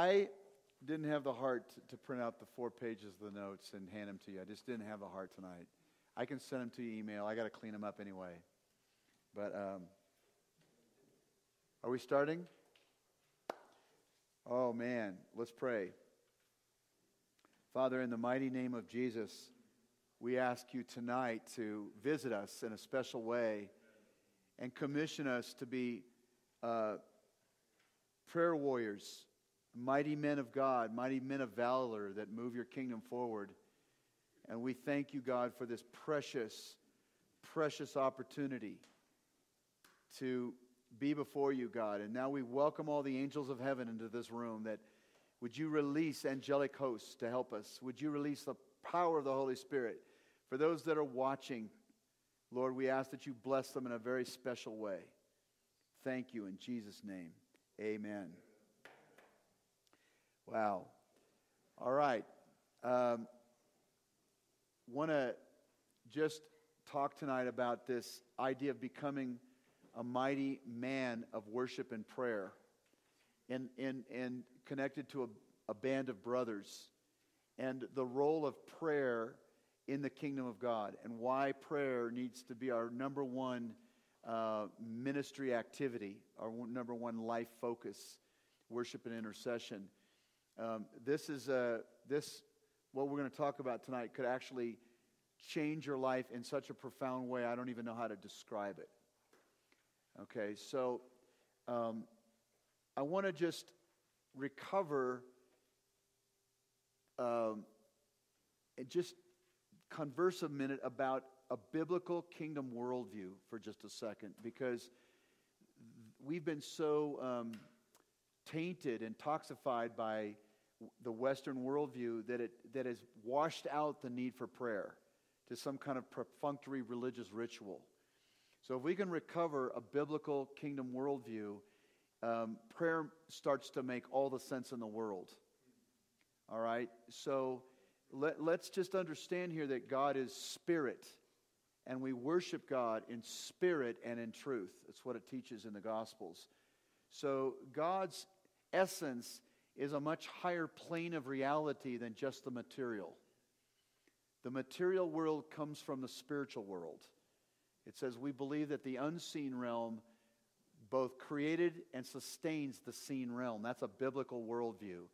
I didn't have the heart to print out the four pages of the notes and hand them to you. I just didn't have the heart tonight. I can send them to you email. I got to clean them up anyway. But um, are we starting? Oh man, let's pray. Father, in the mighty name of Jesus, we ask you tonight to visit us in a special way and commission us to be uh, prayer warriors, mighty men of God, mighty men of valor that move your kingdom forward. And we thank you, God, for this precious, precious opportunity to be before you, God. And now we welcome all the angels of heaven into this room that would you release angelic hosts to help us? Would you release the power of the Holy Spirit? For those that are watching, Lord, we ask that you bless them in a very special way. Thank you in Jesus' name. Amen. Wow. All right. Um, Want to just talk tonight about this idea of becoming a mighty man of worship and prayer and, and, and connected to a, a band of brothers and the role of prayer in the kingdom of God and why prayer needs to be our number one uh, ministry activity, our number one life focus, worship and intercession. Um, this is a, this, what we're going to talk about tonight could actually change your life in such a profound way, I don't even know how to describe it. Okay, so um, I want to just recover um, and just converse a minute about a biblical kingdom worldview for just a second because we've been so um, tainted and toxified by the Western worldview that it that has washed out the need for prayer to some kind of perfunctory religious ritual. So, if we can recover a biblical kingdom worldview, um, prayer starts to make all the sense in the world. All right? So, let, let's just understand here that God is spirit, and we worship God in spirit and in truth. That's what it teaches in the Gospels. So, God's essence is a much higher plane of reality than just the material. The material world comes from the spiritual world. It says we believe that the unseen realm both created and sustains the seen realm. That's a biblical worldview.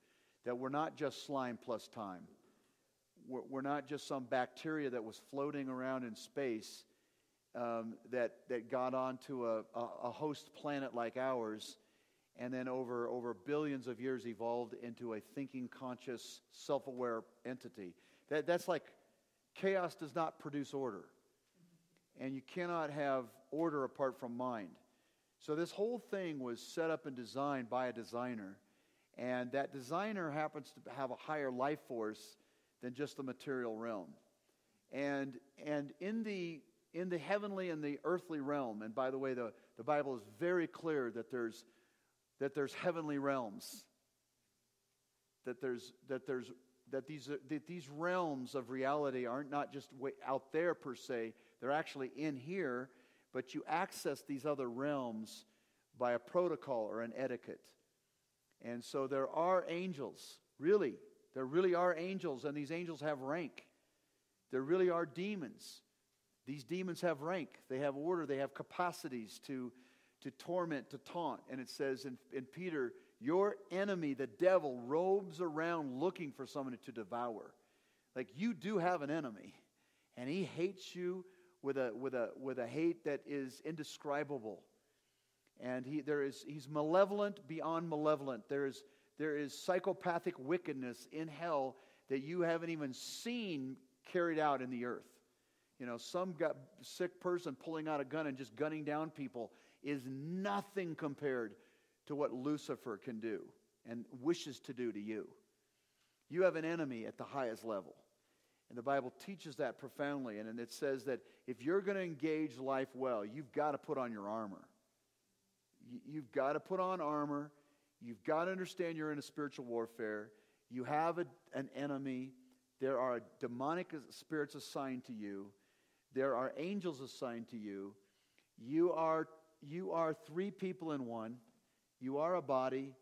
That we're not just slime plus time. We're, not just some bacteria that was floating around in space um, that, that got onto a, a host planet like ours and then over, over billions of years evolved into a thinking, conscious, self aware entity. That, that's like chaos does not produce order and you cannot have order apart from mind. So, this whole thing was set up and designed by a designer, and that designer happens to have a higher life force than just the material realm. And, and in, the, in the heavenly and the earthly realm, and by the way, the, the Bible is very clear that there's, that there's heavenly realms, that there's, that there's that these, that these realms of reality aren't not just out there per se, they're actually in here, but you access these other realms by a protocol or an etiquette. And so there are angels, really. There really are angels, and these angels have rank. There really are demons. These demons have rank, they have order, they have capacities to, to torment, to taunt. And it says in, in Peter, your enemy, the devil, robes around looking for someone to devour. Like you do have an enemy, and he hates you with a, with a, with a hate that is indescribable. And he, there is, he's malevolent beyond malevolent. There is, there is psychopathic wickedness in hell that you haven't even seen carried out in the earth. You know, some got, sick person pulling out a gun and just gunning down people is nothing compared to what Lucifer can do and wishes to do to you. You have an enemy at the highest level. And the Bible teaches that profoundly. And it says that if you're going to engage life well, you've got to put on your armor. You've got to put on armor. You've got to understand you're in a spiritual warfare. You have a, an enemy. There are demonic spirits assigned to you. There are angels assigned to you. You are, you are three people in one. You are a body,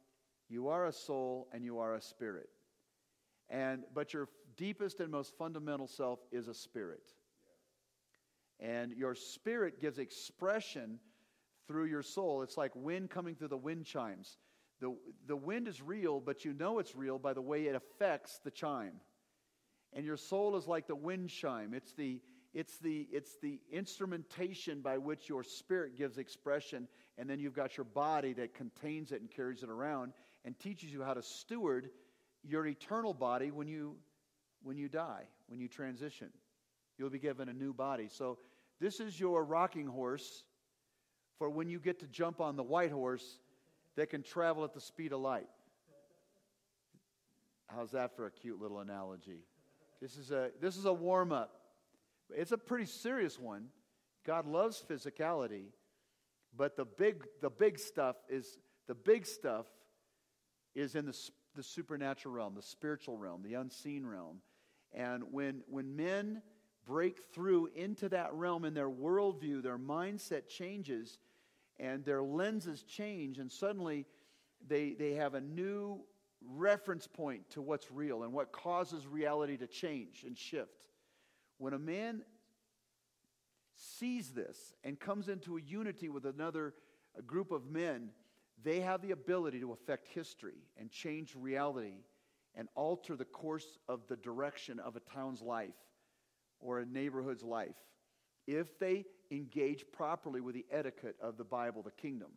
You are a soul and you are a spirit. And but your deepest and most fundamental self is a spirit. And your spirit gives expression through your soul. It's like wind coming through the wind chimes. The, the wind is real, but you know it's real by the way it affects the chime. And your soul is like the wind chime. It's the, it's the, it's the instrumentation by which your spirit gives expression, and then you've got your body that contains it and carries it around and teaches you how to steward your eternal body when you, when you die, when you transition. You'll be given a new body. So, this is your rocking horse for when you get to jump on the white horse that can travel at the speed of light. How's that for a cute little analogy? This is a, this is a warm up. It's a pretty serious one. God loves physicality, but the big, the big stuff is the big stuff is in the, the supernatural realm, the spiritual realm, the unseen realm. And when, when men break through into that realm in their worldview, their mindset changes and their lenses change, and suddenly they, they have a new reference point to what's real and what causes reality to change and shift. When a man sees this and comes into a unity with another group of men, they have the ability to affect history and change reality and alter the course of the direction of a town's life or a neighborhood's life if they engage properly with the etiquette of the Bible, the kingdom.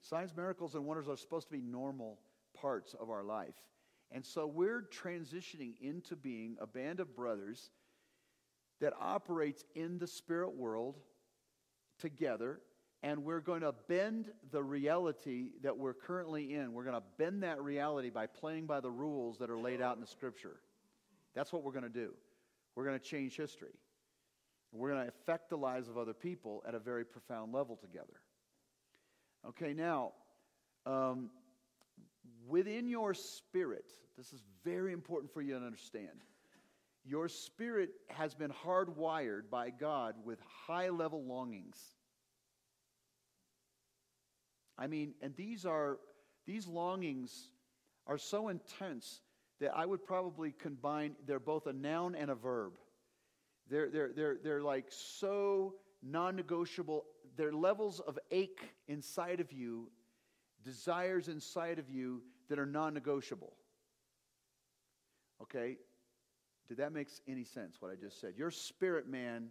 Signs, miracles, and wonders are supposed to be normal parts of our life. And so we're transitioning into being a band of brothers that operates in the spirit world together. And we're going to bend the reality that we're currently in. We're going to bend that reality by playing by the rules that are laid out in the scripture. That's what we're going to do. We're going to change history. We're going to affect the lives of other people at a very profound level together. Okay, now, um, within your spirit, this is very important for you to understand. Your spirit has been hardwired by God with high level longings. I mean, and these are these longings are so intense that I would probably combine, they're both a noun and a verb. They're, they're, they're, they're like so non negotiable. They're levels of ache inside of you, desires inside of you that are non negotiable. Okay? Did that make any sense, what I just said? Your spirit man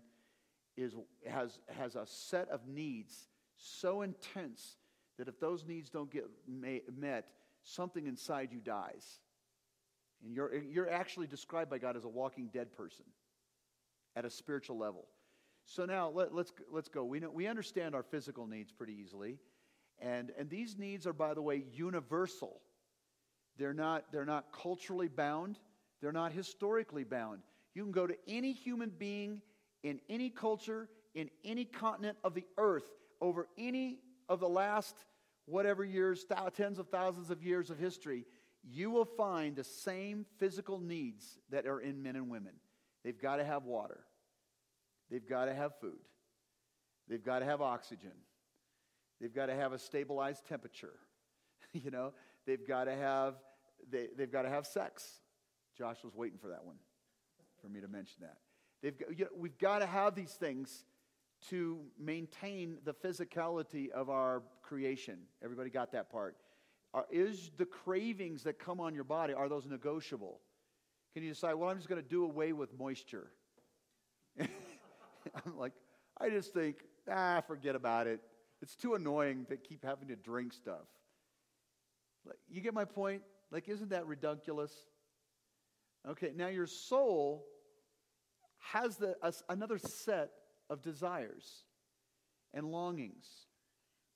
is, has, has a set of needs so intense that if those needs don't get met, something inside you dies. And you're, you're actually described by God as a walking dead person at a spiritual level. So now let, us let's, let's go. We, know, we understand our physical needs pretty easily. And, and these needs are, by the way, universal. They're not, they're not culturally bound, they're not historically bound. You can go to any human being in any culture, in any continent of the earth, over any of the last whatever years, tens of thousands of years of history, you will find the same physical needs that are in men and women. They've got to have water, they've got to have food, they've got to have oxygen, they've got to have a stabilized temperature. you know, they've got to have they, they've got to have sex. Josh was waiting for that one, for me to mention that. They've got, you know, we've got to have these things to maintain the physicality of our creation. Everybody got that part? Are, is the cravings that come on your body, are those negotiable? Can you decide, well, I'm just going to do away with moisture? I'm like, I just think, ah, forget about it. It's too annoying to keep having to drink stuff. You get my point? Like, isn't that ridiculous? Okay, now your soul has the, a, another set of desires and longings.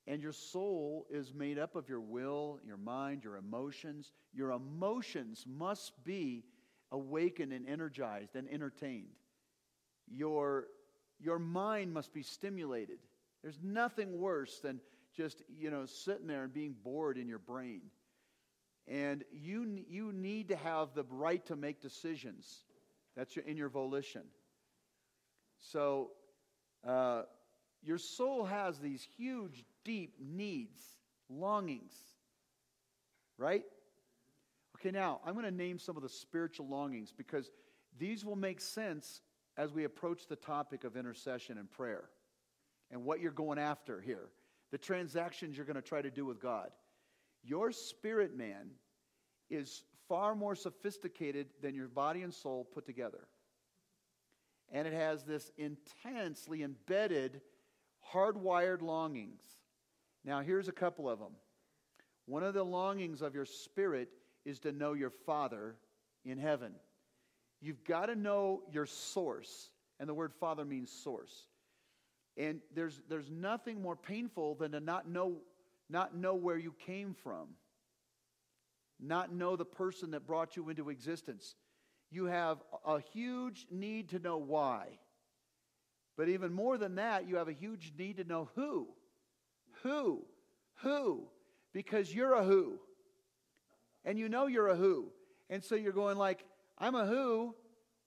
And your soul is made up of your will, your mind, your emotions. Your emotions must be awakened and energized and entertained. Your, your mind must be stimulated. There's nothing worse than just, you know, sitting there and being bored in your brain. And you, you need to have the right to make decisions. That's in your volition. So, uh, your soul has these huge, deep needs longings. Right? Okay, now I'm going to name some of the spiritual longings because these will make sense as we approach the topic of intercession and prayer and what you're going after here, the transactions you're going to try to do with God. Your spirit man is far more sophisticated than your body and soul put together. And it has this intensely embedded, hardwired longings. Now, here's a couple of them. One of the longings of your spirit is to know your Father in heaven. You've got to know your source. And the word Father means source. And there's, there's nothing more painful than to not know, not know where you came from, not know the person that brought you into existence. You have a huge need to know why. But even more than that, you have a huge need to know who. Who? Who? Because you're a who. And you know you're a who. And so you're going like, I'm a who.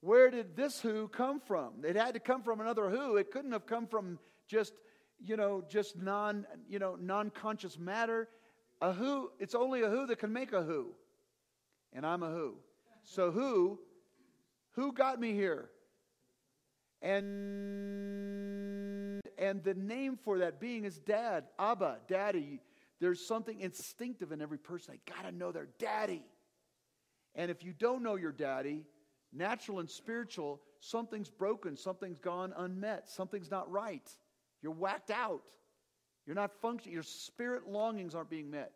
Where did this who come from? It had to come from another who. It couldn't have come from just, you know, just non, you know, non-conscious matter. A who, it's only a who that can make a who. And I'm a who. So who, who got me here? And and the name for that being is dad, Abba, daddy. There's something instinctive in every person. I got to know their daddy. And if you don't know your daddy, natural and spiritual, something's broken, something's gone unmet, something's not right. You're whacked out. You're not functioning. Your spirit longings aren't being met.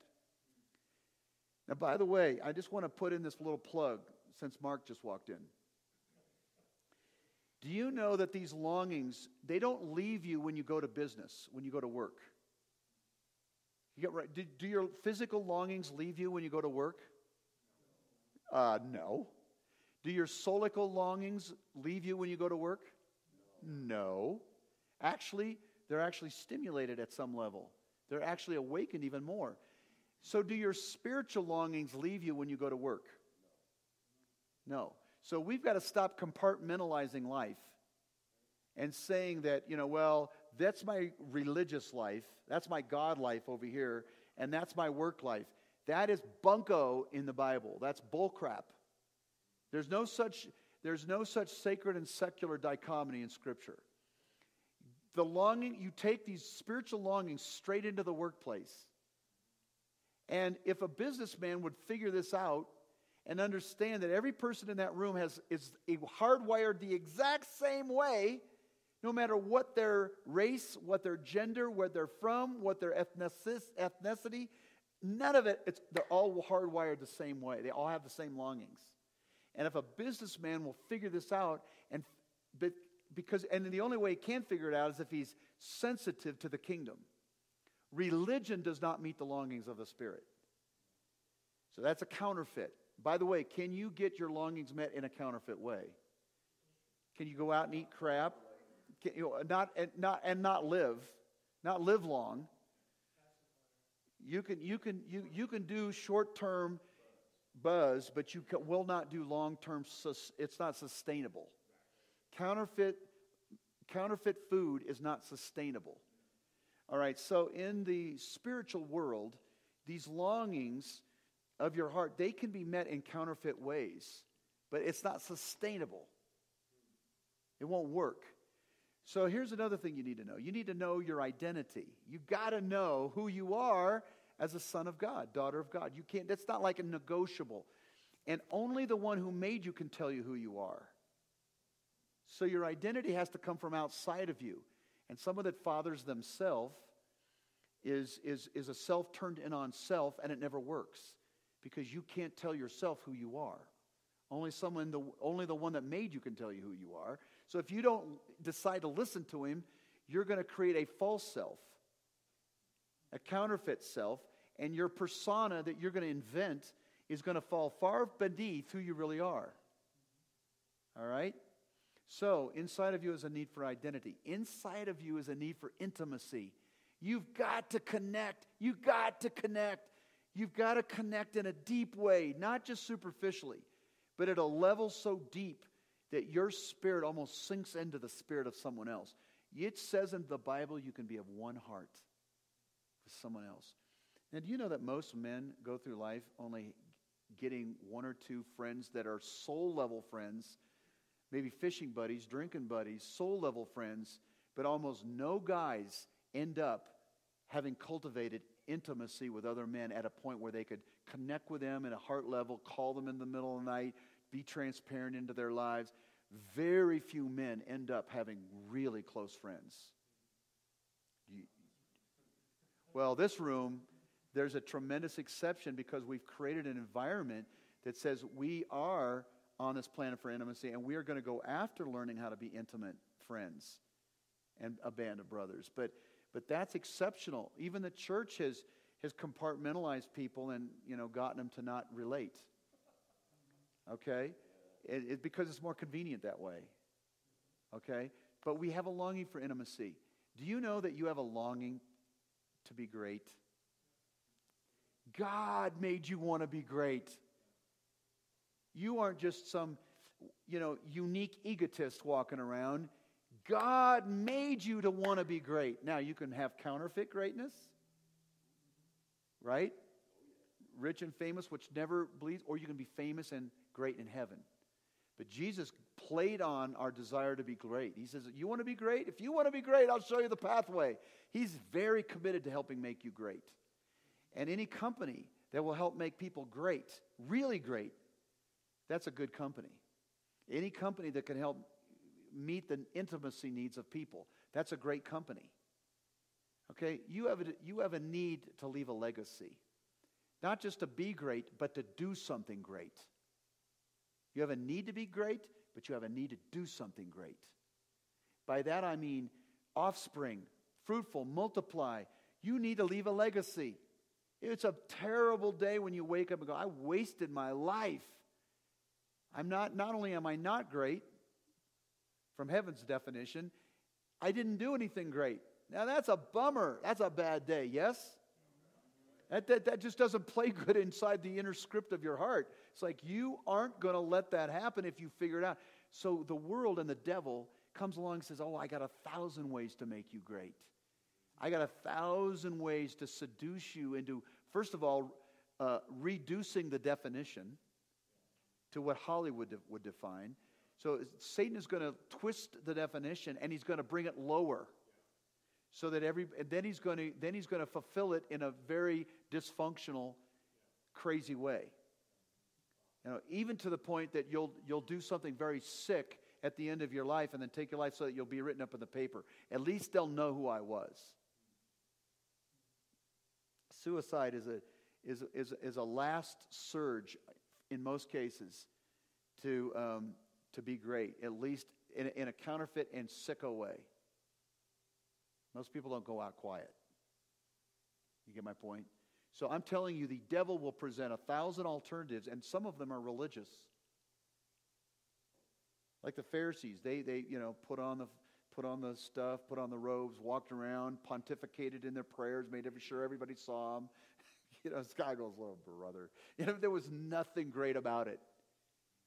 Now, by the way, I just want to put in this little plug since Mark just walked in. Do you know that these longings, they don't leave you when you go to business, when you go to work? You get right. Do, do your physical longings leave you when you go to work? Uh, no. Do your soulical longings leave you when you go to work? No. Actually, they're actually stimulated at some level. They're actually awakened even more. So, do your spiritual longings leave you when you go to work? No. So, we've got to stop compartmentalizing life and saying that, you know, well, that's my religious life, that's my God life over here, and that's my work life. That is bunko in the Bible. That's bullcrap. There's no such there's no such sacred and secular dichotomy in Scripture. The longing, you take these spiritual longings straight into the workplace. And if a businessman would figure this out and understand that every person in that room has is hardwired the exact same way, no matter what their race, what their gender, where they're from, what their ethnicity, none of it, it's, they're all hardwired the same way. They all have the same longings. And if a businessman will figure this out, and but because and the only way he can figure it out is if he's sensitive to the kingdom. Religion does not meet the longings of the spirit. So that's a counterfeit. By the way, can you get your longings met in a counterfeit way? Can you go out and eat crap? Can, you know, not, and, not, and not live, not live long. You can, you can, you, you can do short term buzz, but you will not do long term, it's not sustainable. Counterfeit, counterfeit food is not sustainable. All right, so in the spiritual world, these longings of your heart, they can be met in counterfeit ways, but it's not sustainable. It won't work. So here's another thing you need to know. You need to know your identity. You got to know who you are as a son of God, daughter of God. You can't that's not like a negotiable. And only the one who made you can tell you who you are. So your identity has to come from outside of you. And someone that fathers themselves is, is, is a self turned in on self, and it never works because you can't tell yourself who you are. Only someone, the, only the one that made you can tell you who you are. So if you don't decide to listen to him, you're going to create a false self, a counterfeit self, and your persona that you're going to invent is going to fall far beneath who you really are. All right? So, inside of you is a need for identity. Inside of you is a need for intimacy. You've got to connect. You've got to connect. You've got to connect in a deep way, not just superficially, but at a level so deep that your spirit almost sinks into the spirit of someone else. It says in the Bible you can be of one heart with someone else. And do you know that most men go through life only getting one or two friends that are soul level friends, maybe fishing buddies, drinking buddies, soul level friends, but almost no guys end up having cultivated intimacy with other men at a point where they could connect with them at a heart level, call them in the middle of the night, be transparent into their lives. Very few men end up having really close friends. You, well, this room, there's a tremendous exception because we've created an environment that says we are on this planet for intimacy and we are going to go after learning how to be intimate friends and a band of brothers. But but that's exceptional. Even the church has has compartmentalized people and you know gotten them to not relate. Okay, it, it, because it's more convenient that way. Okay, but we have a longing for intimacy. Do you know that you have a longing to be great? God made you want to be great. You aren't just some, you know, unique egotist walking around. God made you to want to be great. Now, you can have counterfeit greatness, right? Rich and famous, which never bleeds, or you can be famous and great in heaven. But Jesus played on our desire to be great. He says, You want to be great? If you want to be great, I'll show you the pathway. He's very committed to helping make you great. And any company that will help make people great, really great, that's a good company. Any company that can help meet the intimacy needs of people, that's a great company. Okay? You have a, you have a need to leave a legacy. Not just to be great, but to do something great. You have a need to be great, but you have a need to do something great. By that I mean offspring, fruitful, multiply. You need to leave a legacy. It's a terrible day when you wake up and go, I wasted my life. I'm not, not only am I not great, from heaven's definition, I didn't do anything great. Now that's a bummer. That's a bad day, yes? That, that, that just doesn't play good inside the inner script of your heart. It's like you aren't going to let that happen if you figure it out. So the world and the devil comes along and says, Oh, I got a thousand ways to make you great. I got a thousand ways to seduce you into, first of all, uh, reducing the definition to what Hollywood de- would define. So Satan is going to twist the definition and he's going to bring it lower. So that every and then he's going to then he's going to fulfill it in a very dysfunctional, crazy way. You know, even to the point that you'll you'll do something very sick at the end of your life and then take your life so that you'll be written up in the paper. At least they'll know who I was. Suicide is a is, is, is a last surge in most cases to um, to be great, at least in, in a counterfeit and sicko way. Most people don't go out quiet. You get my point? So I'm telling you, the devil will present a thousand alternatives, and some of them are religious. Like the Pharisees, they, they you know, put on the put on the stuff, put on the robes, walked around, pontificated in their prayers, made sure everybody saw them. you know, guy goes, "Oh, brother," you know, there was nothing great about it.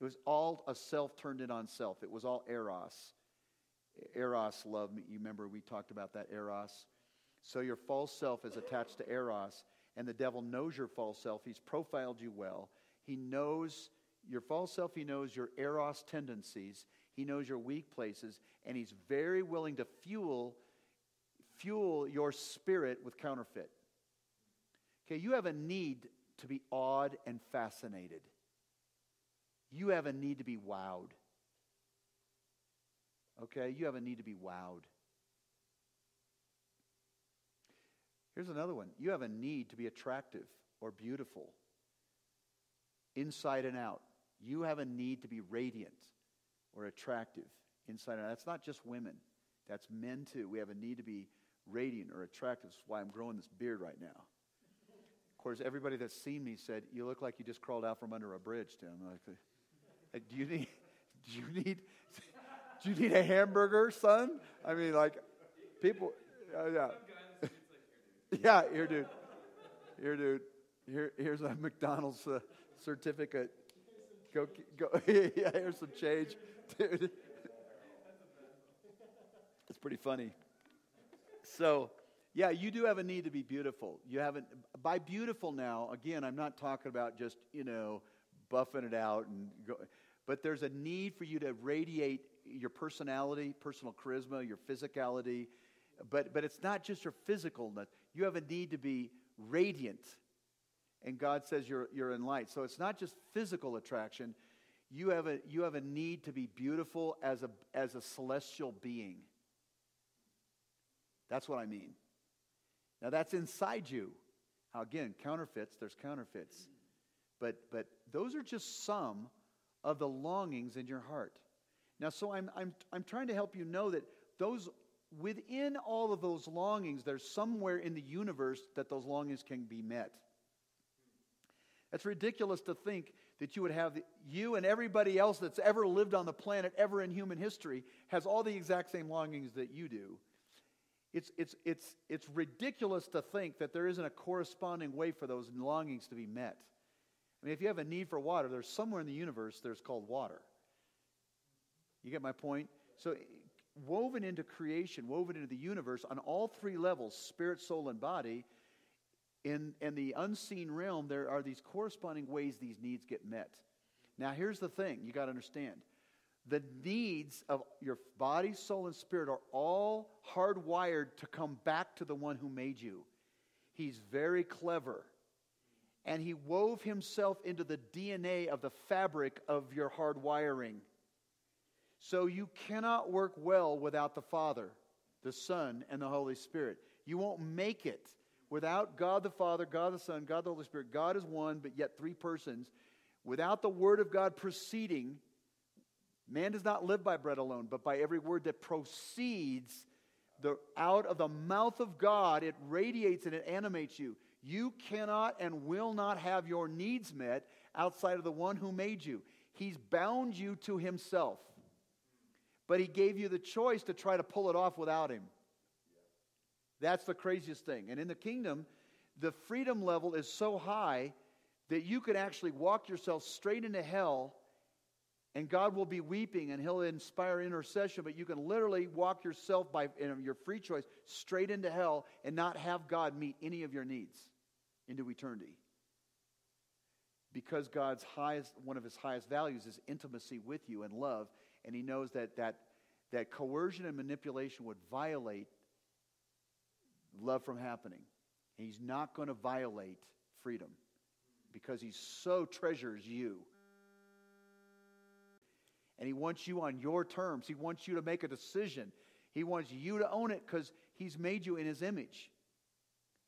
It was all a self turned in on self. It was all eros. Eros love. You remember we talked about that eros. So your false self is attached to eros, and the devil knows your false self. He's profiled you well. He knows your false self. He knows your eros tendencies. He knows your weak places, and he's very willing to fuel fuel your spirit with counterfeit. Okay, you have a need to be awed and fascinated you have a need to be wowed. Okay? You have a need to be wowed. Here's another one. You have a need to be attractive or beautiful, inside and out. You have a need to be radiant or attractive, inside and out. That's not just women, that's men too. We have a need to be radiant or attractive. That's why I'm growing this beard right now. Of course, everybody that's seen me said, You look like you just crawled out from under a bridge, Tim. Like, do you need, do you need, do you need a hamburger, son? I mean, like, people, uh, yeah. yeah, here, dude. Here, dude. Here, here's a McDonald's uh, certificate. Go, go. yeah, here's some change, dude. It's pretty funny. So, Yeah, you do have a need to be beautiful. You haven't by beautiful now. Again, I'm not talking about just you know buffing it out and go, but there's a need for you to radiate your personality, personal charisma, your physicality. But but it's not just your physicalness. You have a need to be radiant, and God says you're you're in light. So it's not just physical attraction. You have a you have a need to be beautiful as a as a celestial being. That's what I mean. Now that's inside you. Now again, counterfeits, there's counterfeits. But but those are just some of the longings in your heart. Now, so I'm I'm I'm trying to help you know that those within all of those longings, there's somewhere in the universe that those longings can be met. It's ridiculous to think that you would have the, you and everybody else that's ever lived on the planet, ever in human history, has all the exact same longings that you do. It's, it's, it's, it's ridiculous to think that there isn't a corresponding way for those longings to be met. I mean, if you have a need for water, there's somewhere in the universe there's called water. You get my point? So, woven into creation, woven into the universe on all three levels spirit, soul, and body in, in the unseen realm, there are these corresponding ways these needs get met. Now, here's the thing you got to understand the needs of your body, soul, and spirit are all hardwired to come back to the one who made you. He's very clever. And he wove himself into the DNA of the fabric of your hardwiring. So you cannot work well without the Father, the Son, and the Holy Spirit. You won't make it without God the Father, God the Son, God the Holy Spirit. God is one, but yet three persons. Without the Word of God proceeding, Man does not live by bread alone, but by every word that proceeds the, out of the mouth of God. It radiates and it animates you. You cannot and will not have your needs met outside of the one who made you. He's bound you to himself, but he gave you the choice to try to pull it off without him. That's the craziest thing. And in the kingdom, the freedom level is so high that you can actually walk yourself straight into hell and God will be weeping and He'll inspire intercession, but you can literally walk yourself by your free choice straight into hell and not have God meet any of your needs into eternity. Because God's highest, one of His highest values is intimacy with you and love, and He knows that that, that coercion and manipulation would violate love from happening. He's not going to violate freedom because He so treasures you and He wants you on your terms. He wants you to make a decision. He wants you to own it because He's made you in His image.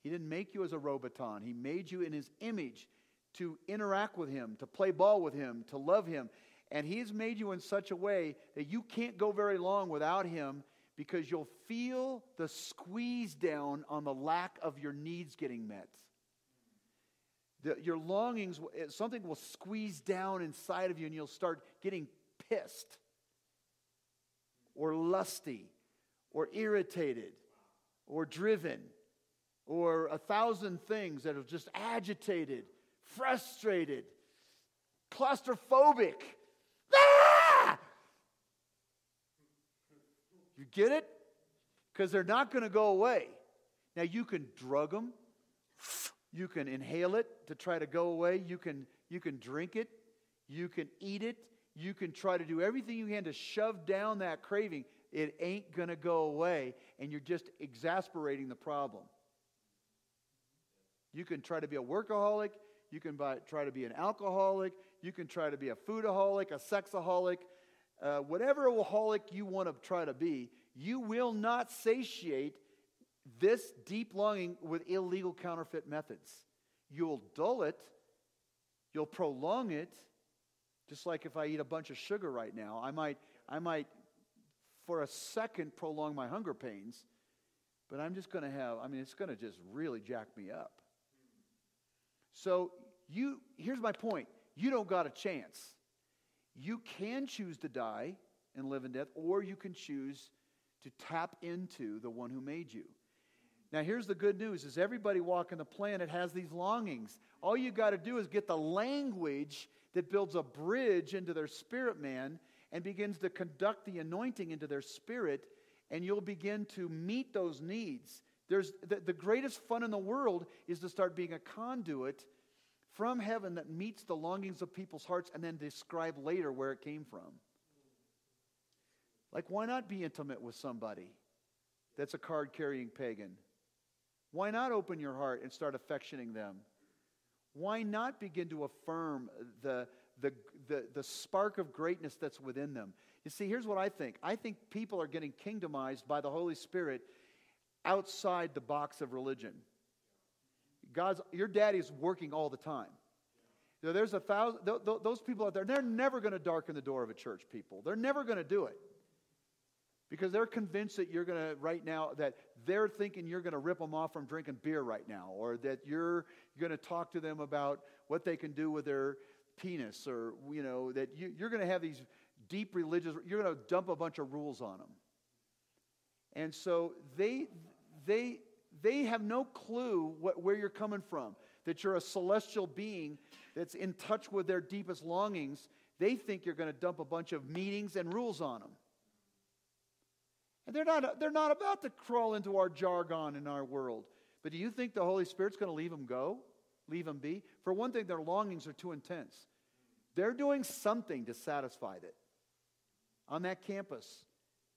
He didn't make you as a roboton, He made you in His image to interact with Him, to play ball with Him, to love Him. And He's made you in such a way that you can't go very long without Him because you'll feel the squeeze down on the lack of your needs getting met. The, your longings, something will squeeze down inside of you, and you'll start getting pissed or lusty or irritated or driven or a thousand things that are just agitated, frustrated, claustrophobic. Ah! You get it? Because they're not going to go away. Now, you can drug them, you can inhale it to try to go away, you can, you can drink it, you can eat it, you can try to do everything you can to shove down that craving. It ain't going to go away, and you're just exasperating the problem. You can try to be a workaholic. You can buy, try to be an alcoholic. You can try to be a foodaholic, a sexaholic, uh, whatever aholic you want to try to be. You will not satiate this deep longing with illegal counterfeit methods. You'll dull it, you'll prolong it, just like if I eat a bunch of sugar right now, I might, I might for a second prolong my hunger pains, but I'm just going to have, I mean, it's going to just really jack me up. So, you, here's my point you don't got a chance. You can choose to die and live in death, or you can choose to tap into the one who made you. Now, here's the good news is everybody walking the planet has these longings. All you got to do is get the language that builds a bridge into their spirit man and begins to conduct the anointing into their spirit, and you'll begin to meet those needs There's the, the greatest fun in the world is to start being a conduit from heaven that meets the longings of people's hearts and then describe later where it came from. Like, why not be intimate with somebody that's a card carrying pagan? Why not open your heart and start affectioning them? Why not begin to affirm the, the, the, the spark of greatness that's within them? You see, here's what I think I think people are getting kingdomized by the Holy Spirit outside the box of religion. God's, your daddy's working all the time. You know, there's a thousand, th- th- those people out there, they're never going to darken the door of a church, people. They're never going to do it. Because they're convinced that you're going to, right now, that they're thinking you're going to rip them off from drinking beer right now, or that you're going to talk to them about what they can do with their penis, or, you know, that you, you're going to have these deep religious, you're going to dump a bunch of rules on them. And so they, they, they have no clue what, where you're coming from, that you're a celestial being that's in touch with their deepest longings. They think you're going to dump a bunch of meetings and rules on them. And they're not, they're not about to crawl into our jargon in our world. But do you think the Holy Spirit's going to leave them go? Leave them be? For one thing, their longings are too intense. They're doing something to satisfy it on that campus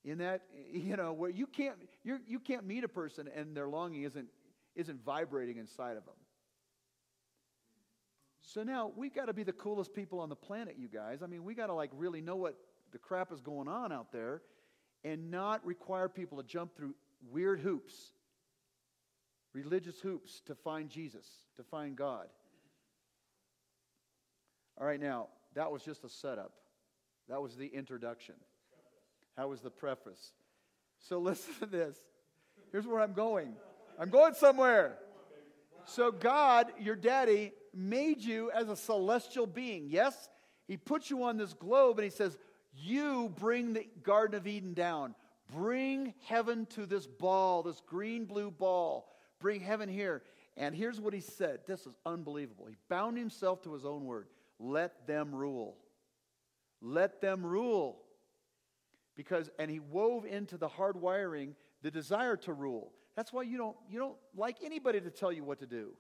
in that you know where you can't you're, you can't meet a person and their longing isn't isn't vibrating inside of them. So now we've got to be the coolest people on the planet you guys. I mean we got to like really know what the crap is going on out there and not require people to jump through weird hoops religious hoops to find jesus to find god. All right now that was just a setup. That was the introduction how was the preface? So listen to this. Here's where I'm going. I'm going somewhere. So God, your daddy, made you as a celestial being. Yes? He put you on this globe and he says, You bring the Garden of Eden down. Bring heaven to this ball, this green blue ball. Bring heaven here. And here's what he said. This is unbelievable. He bound himself to his own word. Let them rule. Let them rule because and he wove into the hard wiring the desire to rule. That's why you don't you don't like anybody to tell you what to do.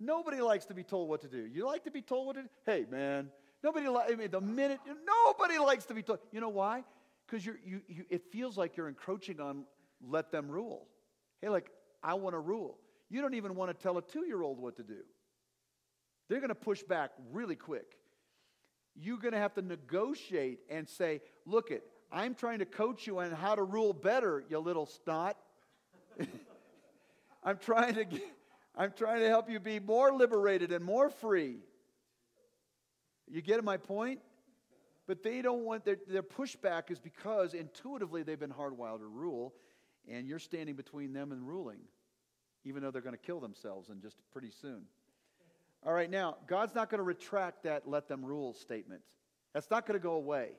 Nobody likes to be told what to do. You like to be told what to do? Hey man. Nobody like I mean, the minute nobody likes to be told you know why? Because you're you, you it feels like you're encroaching on let them rule. Hey like i want to rule. You don't even want to tell a two-year-old what to do. They're going to push back really quick. You're going to have to negotiate and say look it I'm trying to coach you on how to rule better, you little snot. I'm trying to I'm trying to help you be more liberated and more free. You get my point? But they don't want their, their pushback is because intuitively they've been hardwired to rule, and you're standing between them and ruling, even though they're going to kill themselves and just pretty soon. All right, now, God's not going to retract that let them rule statement. That's not going to go away.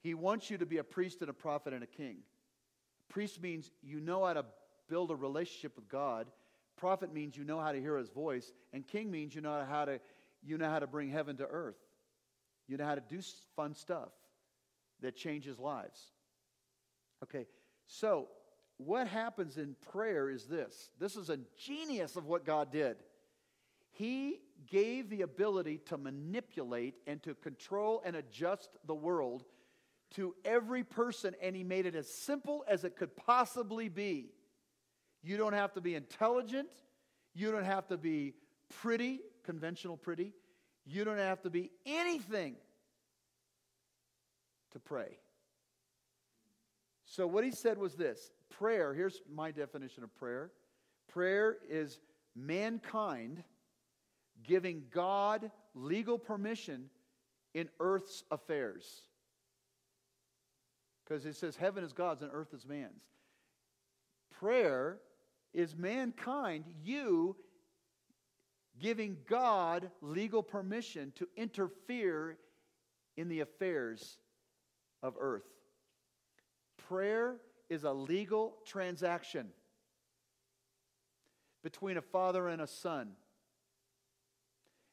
He wants you to be a priest and a prophet and a king. Priest means you know how to build a relationship with God. Prophet means you know how to hear his voice. And king means you know how to, you know how to bring heaven to earth. You know how to do fun stuff that changes lives. Okay, so what happens in prayer is this this is a genius of what God did. He gave the ability to manipulate and to control and adjust the world to every person, and he made it as simple as it could possibly be. You don't have to be intelligent. You don't have to be pretty, conventional pretty. You don't have to be anything to pray. So, what he said was this prayer, here's my definition of prayer prayer is mankind giving God legal permission in earth's affairs because it says heaven is God's and earth is man's. Prayer is mankind, you giving God legal permission to interfere in the affairs of earth. Prayer is a legal transaction between a father and a son.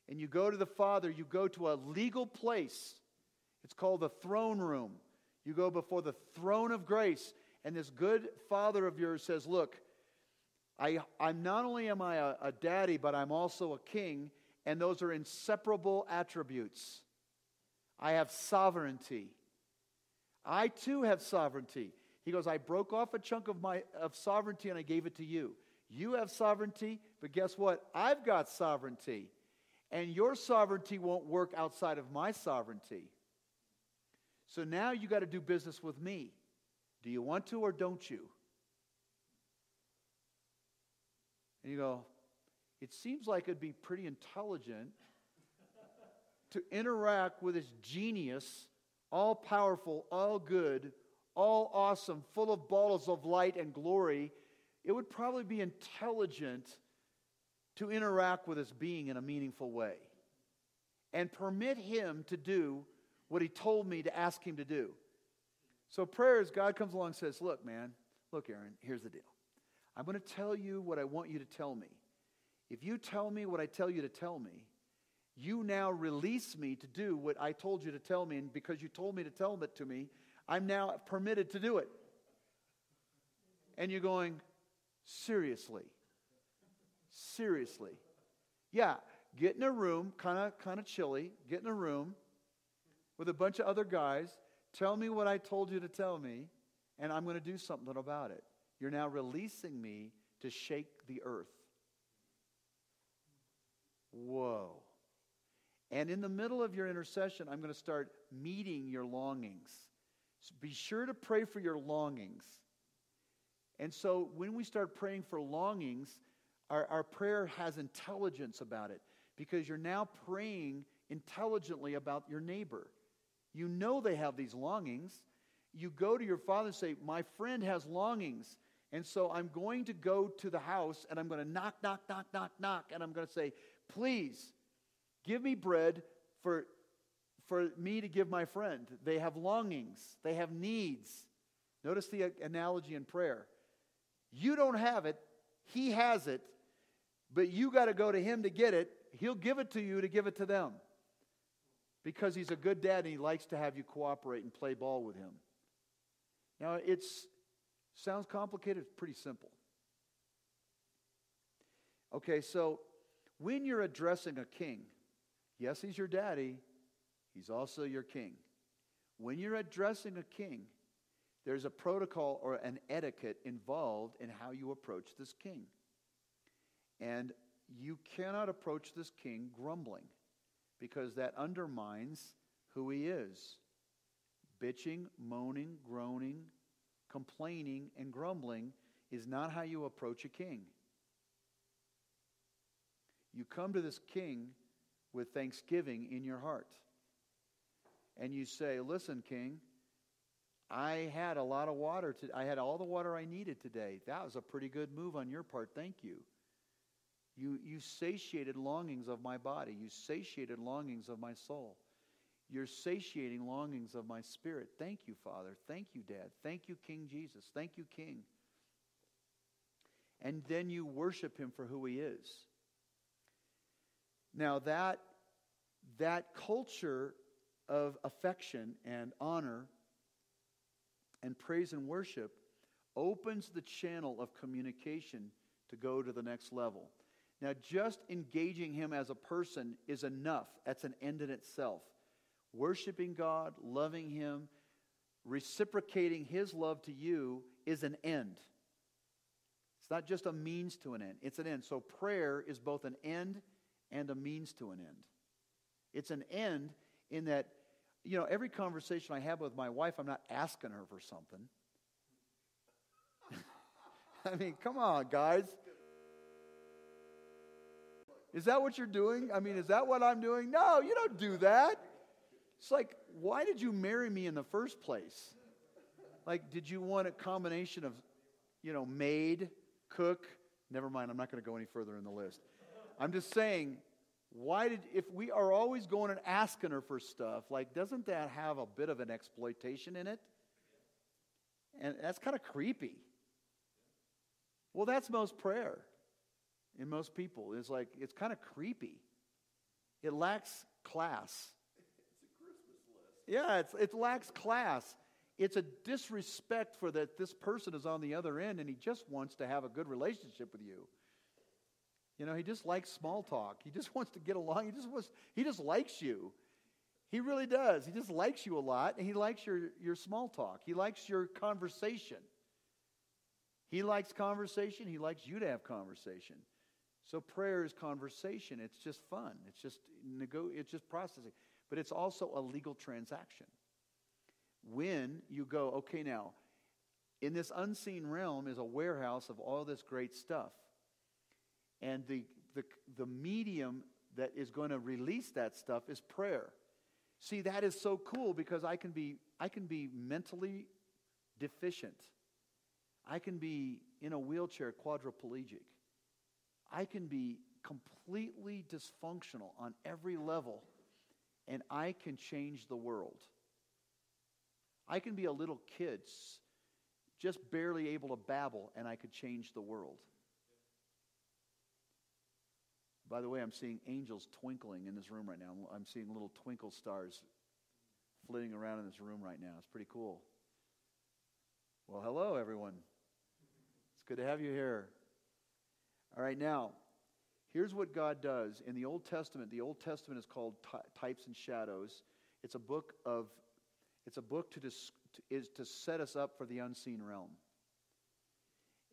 And you go to the father, you go to a legal place. It's called the throne room. You go before the throne of grace, and this good father of yours says, Look, I, I'm not only am I a, a daddy, but I'm also a king, and those are inseparable attributes. I have sovereignty. I too have sovereignty. He goes, I broke off a chunk of my of sovereignty and I gave it to you. You have sovereignty, but guess what? I've got sovereignty. And your sovereignty won't work outside of my sovereignty. So now you got to do business with me. Do you want to or don't you? And you go, it seems like it'd be pretty intelligent to interact with this genius, all powerful, all good, all awesome, full of balls of light and glory. It would probably be intelligent to interact with this being in a meaningful way and permit him to do what he told me to ask him to do. So, prayers, God comes along and says, Look, man, look, Aaron, here's the deal. I'm going to tell you what I want you to tell me. If you tell me what I tell you to tell me, you now release me to do what I told you to tell me. And because you told me to tell it to me, I'm now permitted to do it. And you're going, seriously? Seriously? Yeah, get in a room, kind of kind of chilly, get in a room with a bunch of other guys, tell me what I told you to tell me, and I'm going to do something about it. You're now releasing me to shake the earth. Whoa. And in the middle of your intercession, I'm going to start meeting your longings. So be sure to pray for your longings. And so when we start praying for longings, our, our prayer has intelligence about it because you're now praying intelligently about your neighbor. You know they have these longings. You go to your father and say, My friend has longings. And so I'm going to go to the house and I'm going to knock, knock, knock, knock, knock. And I'm going to say, Please give me bread for, for me to give my friend. They have longings, they have needs. Notice the analogy in prayer. You don't have it, He has it, but you got to go to Him to get it. He'll give it to you to give it to them because He's a good dad and He likes to have you cooperate and play ball with Him. Now, it's sounds complicated, it's pretty simple. Okay, so when you're addressing a king, yes, he's your daddy, he's also your king. When you're addressing a king, there's a protocol or an etiquette involved in how you approach this king. And you cannot approach this king grumbling because that undermines who he is. Bitching, moaning, groaning, complaining, and grumbling is not how you approach a king. You come to this king with thanksgiving in your heart. And you say, Listen, king, I had a lot of water. To, I had all the water I needed today. That was a pretty good move on your part. Thank you. You, you satiated longings of my body. You satiated longings of my soul. You're satiating longings of my spirit. Thank you, Father. Thank you, Dad. Thank you, King Jesus. Thank you, King. And then you worship him for who he is. Now, that, that culture of affection and honor and praise and worship opens the channel of communication to go to the next level. Now, just engaging him as a person is enough. That's an end in itself. Worshiping God, loving him, reciprocating his love to you is an end. It's not just a means to an end, it's an end. So, prayer is both an end and a means to an end. It's an end in that, you know, every conversation I have with my wife, I'm not asking her for something. I mean, come on, guys. Is that what you're doing? I mean, is that what I'm doing? No, you don't do that. It's like, why did you marry me in the first place? Like, did you want a combination of, you know, maid, cook? Never mind, I'm not going to go any further in the list. I'm just saying, why did, if we are always going and asking her for stuff, like, doesn't that have a bit of an exploitation in it? And that's kind of creepy. Well, that's most prayer in most people. It's like, it's kind of creepy. It lacks class. It's a Christmas list. Yeah, it's, it lacks class. it's a disrespect for that this person is on the other end and he just wants to have a good relationship with you. You know, he just likes small talk. He just wants to get along. He just wants, he just likes you. He really does. He just likes you a lot and he likes your, your small talk. He likes your conversation. He likes conversation. He likes you to have conversation. So prayer is conversation. It's just fun. It's just nego- it's just processing. But it's also a legal transaction. When you go, okay, now, in this unseen realm is a warehouse of all this great stuff. And the, the, the medium that is going to release that stuff is prayer. See, that is so cool because I can be, I can be mentally deficient. I can be in a wheelchair quadriplegic. I can be completely dysfunctional on every level, and I can change the world. I can be a little kid, just barely able to babble, and I could change the world. By the way, I'm seeing angels twinkling in this room right now. I'm seeing little twinkle stars flitting around in this room right now. It's pretty cool. Well, hello, everyone. It's good to have you here. All right, now, here's what God does. In the Old Testament, the Old Testament is called Types and Shadows. It's a book of it's a book to, dis, to, is to set us up for the unseen realm.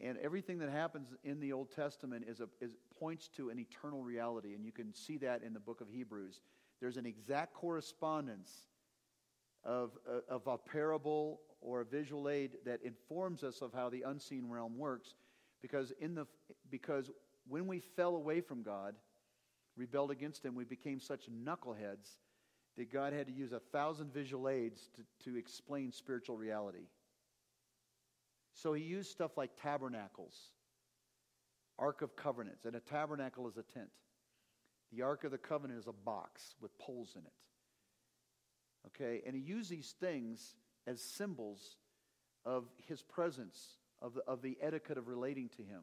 And everything that happens in the Old Testament is a, is, points to an eternal reality, and you can see that in the book of Hebrews. There's an exact correspondence of, uh, of a parable or a visual aid that informs us of how the unseen realm works, because in the because when we fell away from God, rebelled against Him, we became such knuckleheads that God had to use a thousand visual aids to, to explain spiritual reality. So he used stuff like tabernacles, Ark of Covenants, and a tabernacle is a tent. The Ark of the Covenant is a box with poles in it. Okay, and he used these things as symbols of his presence, of the, of the etiquette of relating to him.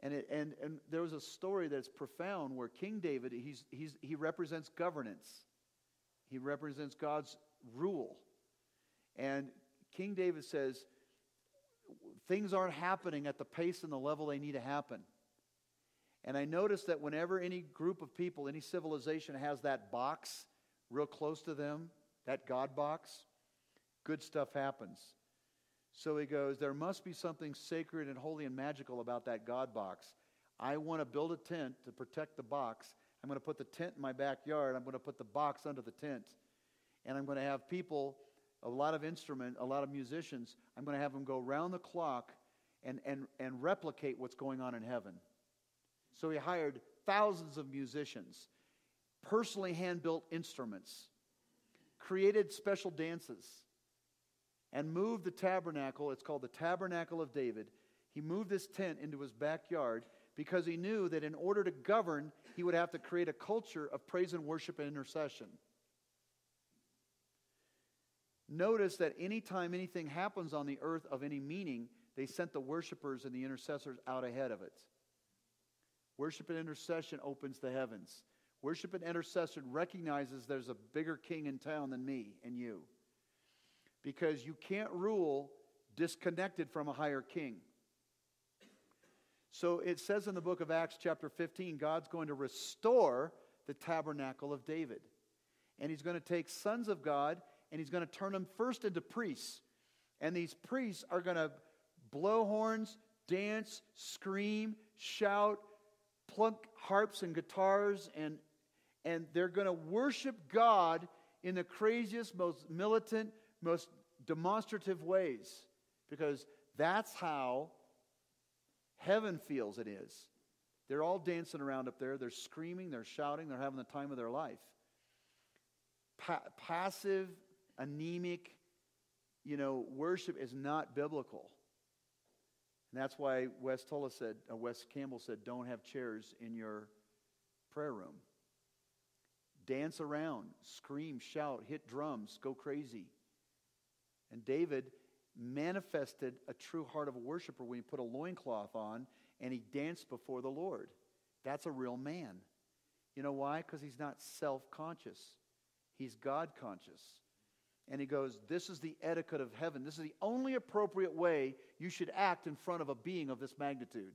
And, it, and, and there was a story that's profound where King David, he's, he's, he represents governance. He represents God's rule. And King David says, things aren't happening at the pace and the level they need to happen. And I notice that whenever any group of people, any civilization has that box real close to them, that God box, good stuff happens. So he goes, There must be something sacred and holy and magical about that God box. I want to build a tent to protect the box. I'm going to put the tent in my backyard. I'm going to put the box under the tent. And I'm going to have people, a lot of instrument, a lot of musicians, I'm going to have them go round the clock and, and, and replicate what's going on in heaven. So he hired thousands of musicians, personally hand built instruments, created special dances and moved the tabernacle. It's called the Tabernacle of David. He moved this tent into his backyard because he knew that in order to govern, he would have to create a culture of praise and worship and intercession. Notice that anytime anything happens on the earth of any meaning, they sent the worshipers and the intercessors out ahead of it. Worship and intercession opens the heavens. Worship and intercession recognizes there's a bigger king in town than me and you because you can't rule disconnected from a higher king. So it says in the book of Acts, chapter 15, God's going to restore the tabernacle of David. And he's going to take sons of God and he's going to turn them first into priests. And these priests are going to blow horns, dance, scream, shout, plunk harps and guitars, and, and they're going to worship God in the craziest, most militant, most demonstrative ways because that's how heaven feels it is. They're all dancing around up there. They're screaming, they're shouting, they're having the time of their life. Pa- passive, anemic, you know, worship is not biblical. And that's why Wes Tola said, uh, Wes Campbell said, don't have chairs in your prayer room. Dance around, scream, shout, hit drums, go crazy. And David manifested a true heart of a worshiper when he put a loincloth on and he danced before the Lord. That's a real man. You know why? Because he's not self conscious, he's God conscious. And he goes, This is the etiquette of heaven. This is the only appropriate way you should act in front of a being of this magnitude.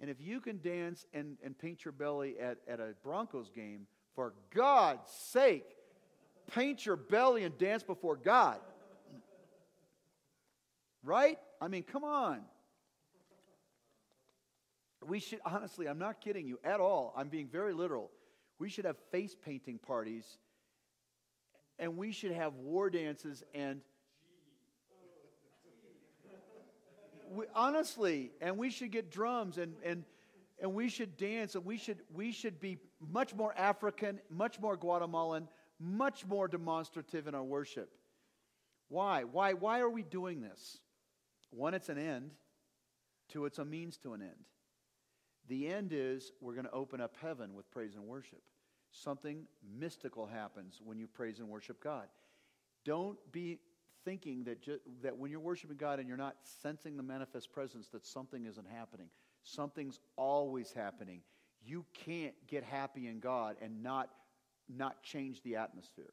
And if you can dance and, and paint your belly at, at a Broncos game, for God's sake, paint your belly and dance before God. Right? I mean, come on. We should, honestly, I'm not kidding you at all. I'm being very literal. We should have face painting parties and we should have war dances and we, honestly and we should get drums and, and and we should dance and we should we should be much more african much more guatemalan much more demonstrative in our worship why why why are we doing this one it's an end two it's a means to an end the end is we're going to open up heaven with praise and worship something mystical happens when you praise and worship God. Don't be thinking that, that when you're worshiping God and you're not sensing the manifest presence, that something isn't happening. Something's always happening. You can't get happy in God and not, not change the atmosphere.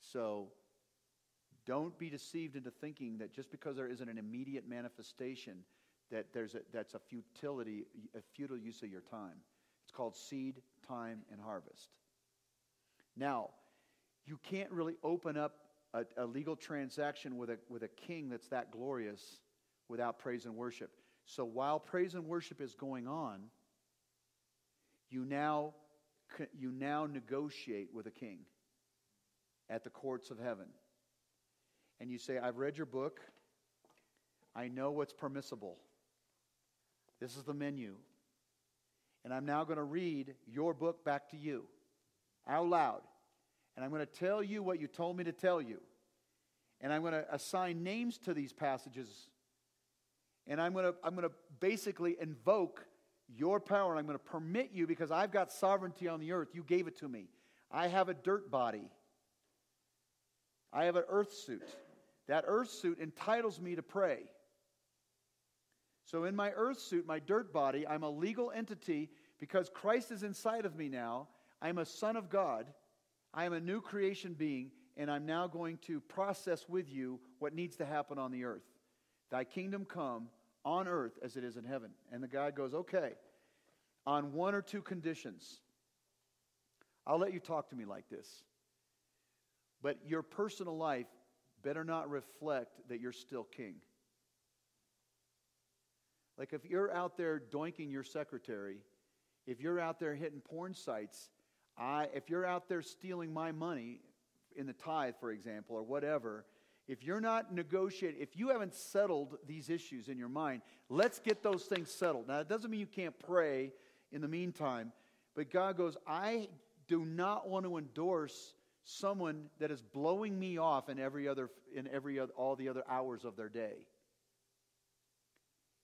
So don't be deceived into thinking that just because there isn't an immediate manifestation, that there's a, that's a futility, a futile use of your time. It's called seed, time, and harvest. Now, you can't really open up a, a, legal transaction with a, with a king that's that glorious without praise and worship. So while praise and worship is going on, you now, you now negotiate with a king at the courts of heaven. And you say, I've read your book. I know what's permissible. This is the menu. And I'm now going to read your book back to you out loud. And I'm going to tell you what you told me to tell you. And I'm going to assign names to these passages. And I'm going to, I'm going to basically invoke your power. And I'm going to permit you because I've got sovereignty on the earth. You gave it to me. I have a dirt body, I have an earth suit. That earth suit entitles me to pray. So, in my earth suit, my dirt body, I'm a legal entity because Christ is inside of me now. I'm a son of God. I am a new creation being, and I'm now going to process with you what needs to happen on the earth. Thy kingdom come on earth as it is in heaven. And the guy goes, Okay, on one or two conditions. I'll let you talk to me like this. But your personal life better not reflect that you're still king. Like if you're out there doinking your secretary, if you're out there hitting porn sites, I, if you're out there stealing my money in the tithe, for example, or whatever, if you're not negotiating, if you haven't settled these issues in your mind, let's get those things settled. Now, it doesn't mean you can't pray in the meantime, but God goes, I do not want to endorse someone that is blowing me off in every other in every other, all the other hours of their day.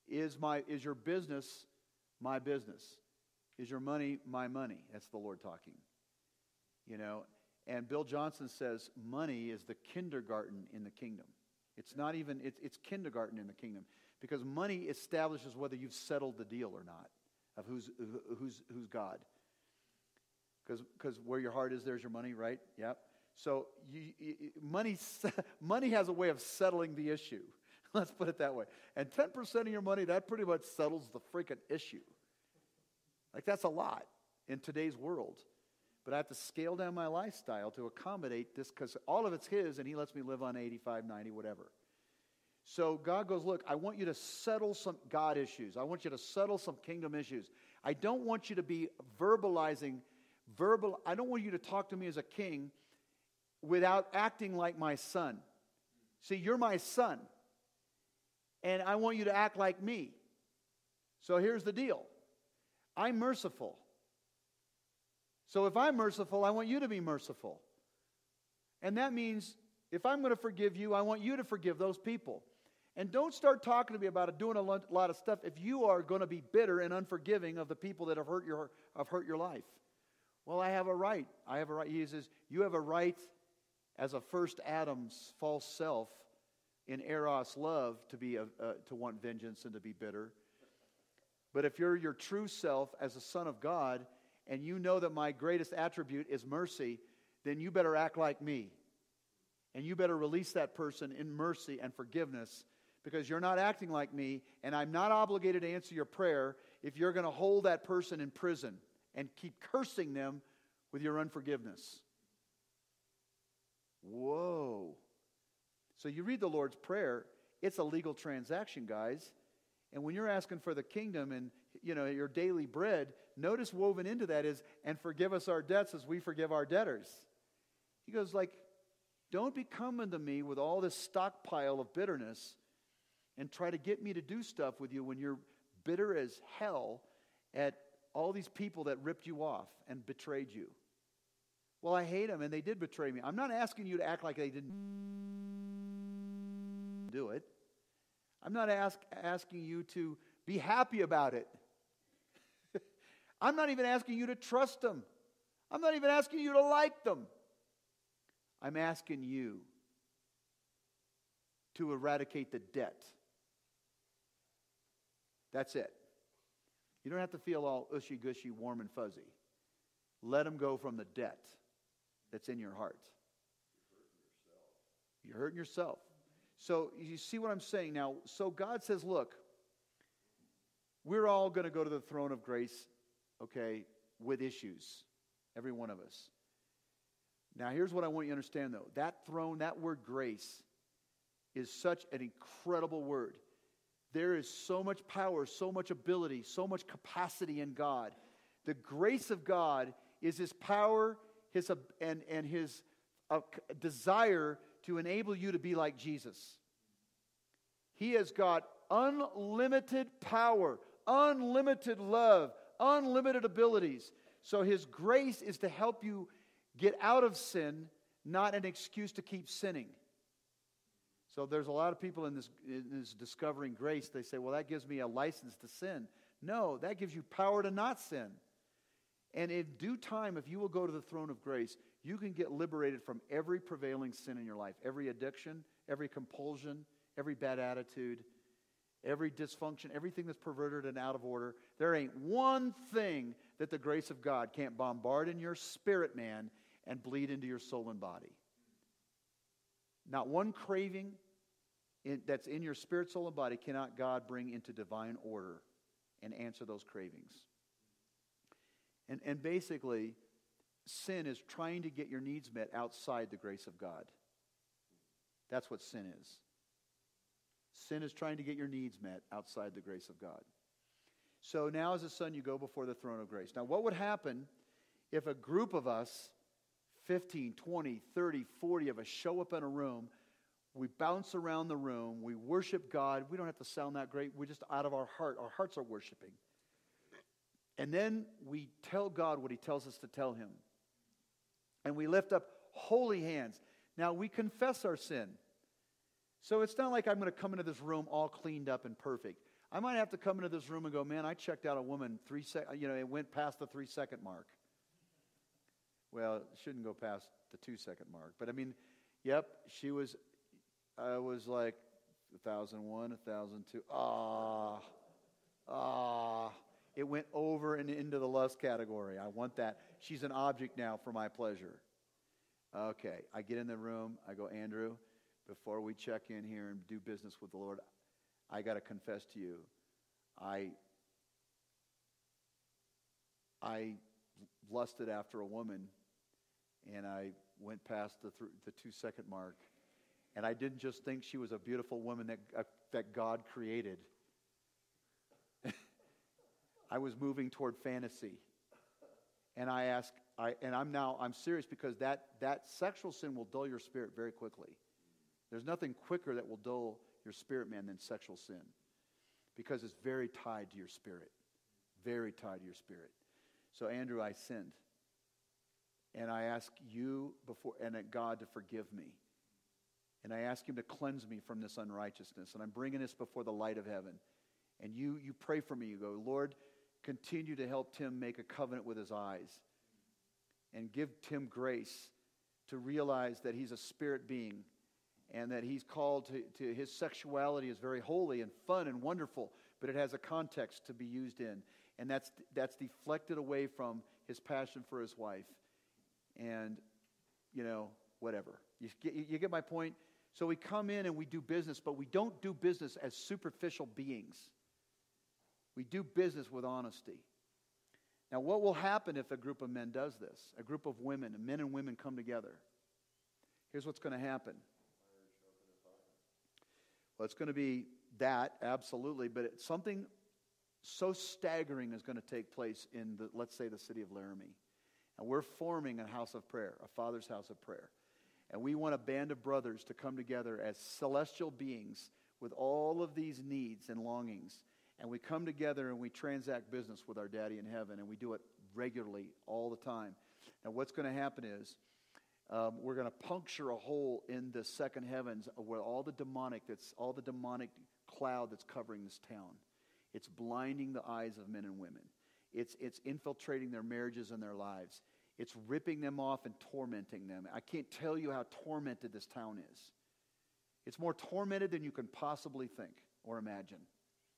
Is, my, is your business my business? Is your money my money? That's the Lord talking. You know, and Bill Johnson says money is the kindergarten in the kingdom. It's not even, it's, it's kindergarten in the kingdom because money establishes whether you've settled the deal or not of who's, who's, who's God. Because where your heart is, there's your money, right? Yep. So you, you, money, money has a way of settling the issue. Let's put it that way. And 10% of your money, that pretty much settles the freaking issue. Like, that's a lot in today's world. But I have to scale down my lifestyle to accommodate this because all of it's His, and He lets me live on 85, 90, whatever. So God goes, Look, I want you to settle some God issues. I want you to settle some kingdom issues. I don't want you to be verbalizing, verbal. I don't want you to talk to me as a king without acting like my son. See, you're my son and I want you to act like me. So here's the deal I'm merciful. So if I'm merciful, I want you to be merciful. And that means if I'm going to forgive you, I want you to forgive those people. And don't start talking to me about doing a lot of stuff if you are going to be bitter and unforgiving of the people that have hurt your, have hurt your life. Well, I have a right. I have a right. He says, You have a right as a first Adam's false self in eros love to be a, uh, to want vengeance and to be bitter. But if you're your true self as a son of God and you know that my greatest attribute is mercy, then you better act like me. And you better release that person in mercy and forgiveness because you're not acting like me, and I'm not obligated to answer your prayer if you're going to hold that person in prison and keep cursing them with your unforgiveness. Whoa. So you read the Lord's Prayer, it's a legal transaction, guys. And when you're asking for the kingdom and you know your daily bread, notice woven into that is and forgive us our debts as we forgive our debtors. He goes like, don't be coming to me with all this stockpile of bitterness and try to get me to do stuff with you when you're bitter as hell at all these people that ripped you off and betrayed you. Well, I hate them and they did betray me. I'm not asking you to act like they didn't do it. I'm not ask, asking you to be happy about it. I'm not even asking you to trust them. I'm not even asking you to like them. I'm asking you to eradicate the debt. That's it. You don't have to feel all ushy gushy, warm and fuzzy. Let them go from the debt that's in your heart. You're hurting yourself. So you see what I'm saying now? So God says, look, we're all going to go to the throne of grace, okay, with issues, every one of us. Now, here's what I want you to understand, though. That throne, that word grace, is such an incredible word. There is so much power, so much ability, so much capacity in God. The grace of God is His power his, and, and His uh, desire to enable you to be like Jesus. He has got unlimited power, unlimited love, unlimited abilities. So His grace is to help you get out of sin, not an excuse to keep sinning. So there's a lot of people in this, in this discovering grace. They say, well, that gives me a license to sin. No, that gives you power to not sin. And in due time, if you will go to the throne of grace, you can get liberated from every prevailing sin in your life, every addiction, every compulsion, every bad attitude, every dysfunction, everything that's perverted and out of order. There ain't one thing that the grace of God can't bombard in your spirit, man, and bleed into your soul and body. Not one craving in, that's in your spirit, soul, and body cannot God bring into divine order and answer those cravings. And, and basically, sin is trying to get your needs met outside the grace of God. That's what sin is. Sin is trying to get your needs met outside the grace of God. So now, as a son, you go before the throne of grace. Now, what would happen if a group of us 15, 20, 30, 40 of us show up in a room. We bounce around the room. We worship God. We don't have to sound that great. We're just out of our heart. Our hearts are worshiping. And then we tell God what He tells us to tell Him. And we lift up holy hands. Now we confess our sin. So it's not like I'm going to come into this room all cleaned up and perfect. I might have to come into this room and go, man, I checked out a woman three sec- you know, it went past the three second mark. Well, it shouldn't go past the two second mark. But I mean, yep, she was, I was like 1001, 1002. Ah, ah. It went over and into the lust category. I want that. She's an object now for my pleasure. Okay, I get in the room. I go, Andrew, before we check in here and do business with the Lord, I got to confess to you, I I lusted after a woman and I went past the, th- the two second mark. And I didn't just think she was a beautiful woman that, uh, that God created. I was moving toward fantasy. And I ask, I, and I'm now, I'm serious because that, that sexual sin will dull your spirit very quickly. There's nothing quicker that will dull your spirit, man, than sexual sin because it's very tied to your spirit. Very tied to your spirit. So, Andrew, I sinned. And I ask you before and God to forgive me. And I ask him to cleanse me from this unrighteousness. And I'm bringing this before the light of heaven. And you, you pray for me. You go, Lord, continue to help Tim make a covenant with his eyes. And give Tim grace to realize that he's a spirit being and that he's called to, to his sexuality is very holy and fun and wonderful, but it has a context to be used in. And that's, that's deflected away from his passion for his wife. And, you know, whatever. You get, you get my point? So we come in and we do business, but we don't do business as superficial beings. We do business with honesty. Now, what will happen if a group of men does this? A group of women, men and women come together. Here's what's going to happen. Well, it's going to be that, absolutely, but it's something so staggering is going to take place in, the, let's say, the city of Laramie. And we're forming a house of prayer, a father's house of prayer. And we want a band of brothers to come together as celestial beings with all of these needs and longings. And we come together and we transact business with our daddy in heaven, and we do it regularly all the time. Now, what's going to happen is um, we're going to puncture a hole in the second heavens where all the demonic that's all the demonic cloud that's covering this town. It's blinding the eyes of men and women. It's, it's infiltrating their marriages and their lives. It's ripping them off and tormenting them. I can't tell you how tormented this town is. It's more tormented than you can possibly think or imagine.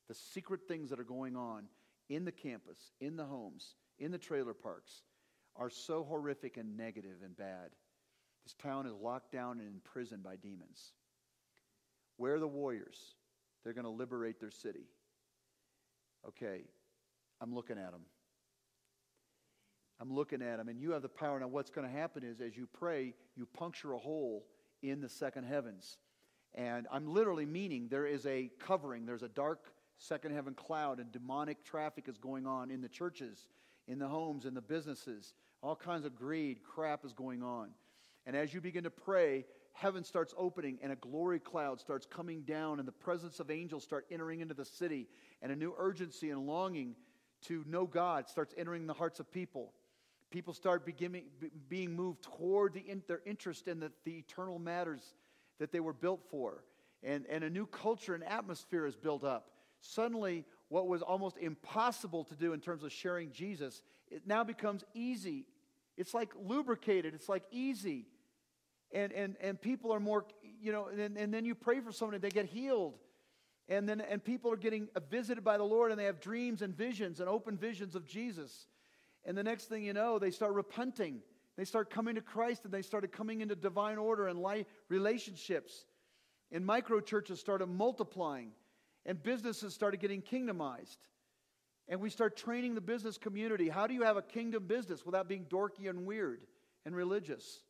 The secret things that are going on in the campus, in the homes, in the trailer parks are so horrific and negative and bad. This town is locked down and imprisoned by demons. Where are the warriors? They're going to liberate their city. Okay, I'm looking at them. I'm looking at them, and you have the power. Now, what's going to happen is as you pray, you puncture a hole in the second heavens. And I'm literally meaning there is a covering, there's a dark second heaven cloud, and demonic traffic is going on in the churches, in the homes, in the businesses. All kinds of greed, crap is going on. And as you begin to pray, heaven starts opening and a glory cloud starts coming down, and the presence of angels start entering into the city, and a new urgency and longing to know God starts entering the hearts of people. People start beginning, being moved toward the, their interest in the, the eternal matters that they were built for. And, and a new culture and atmosphere is built up. Suddenly, what was almost impossible to do in terms of sharing Jesus, it now becomes easy. It's like lubricated, it's like easy. And, and, and people are more, you know, and, and then you pray for someone and they get healed. And then and people are getting visited by the Lord and they have dreams and visions and open visions of Jesus. And the next thing you know, they start repenting. They start coming to Christ and they started coming into divine order and life relationships. And micro churches started multiplying and businesses started getting kingdomized. And we start training the business community. How do you have a kingdom business without being dorky and weird and religious?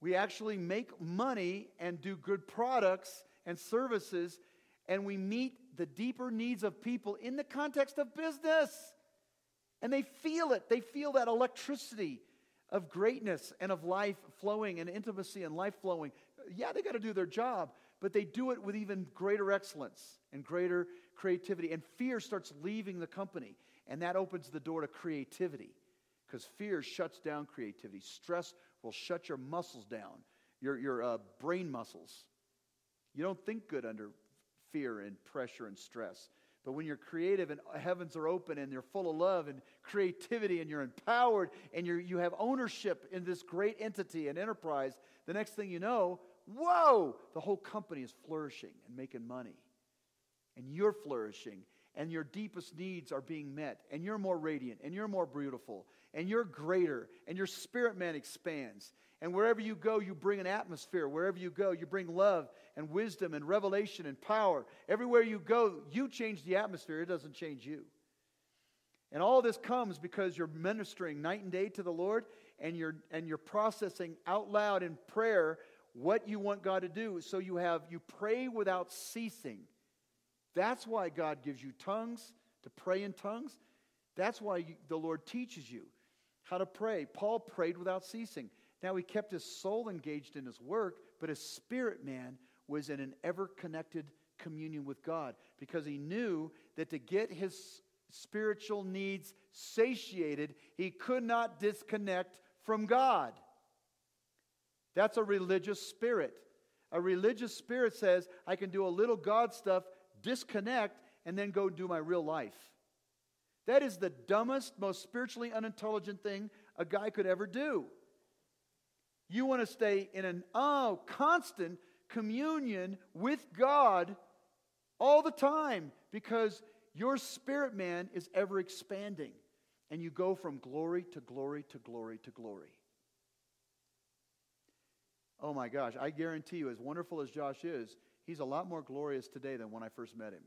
We actually make money and do good products and services, and we meet the deeper needs of people in the context of business. And they feel it. They feel that electricity of greatness and of life flowing and intimacy and life flowing. Yeah, they got to do their job, but they do it with even greater excellence and greater creativity. And fear starts leaving the company, and that opens the door to creativity because fear shuts down creativity. Stress will shut your muscles down, your, your uh, brain muscles. You don't think good under fear and pressure and stress. But when you're creative and heavens are open and you're full of love and creativity and you're empowered and you you have ownership in this great entity and enterprise, the next thing you know, whoa, the whole company is flourishing and making money. And you're flourishing and your deepest needs are being met and you're more radiant and you're more beautiful and you're greater and your spirit man expands and wherever you go, you bring an atmosphere. Wherever you go, you bring love and wisdom and revelation and power. Everywhere you go, you change the atmosphere. It doesn't change you. And all this comes because you're ministering night and day to the Lord and you're, and you're processing out loud in prayer what you want God to do. So you have, you pray without ceasing. That's why God gives you tongues to pray in tongues. That's why you, the Lord teaches you how to pray. Paul prayed without ceasing. Now, he kept his soul engaged in his work, but his spirit man was in an ever connected communion with God because he knew that to get his spiritual needs satiated, he could not disconnect from God. That's a religious spirit. A religious spirit says, I can do a little God stuff, disconnect, and then go do my real life. That is the dumbest, most spiritually unintelligent thing a guy could ever do. You want to stay in an oh, constant communion with God all the time because your spirit man is ever expanding. And you go from glory to glory to glory to glory. oh my gosh, I guarantee you, as wonderful as Josh is, he's a lot more glorious today than when I first met him.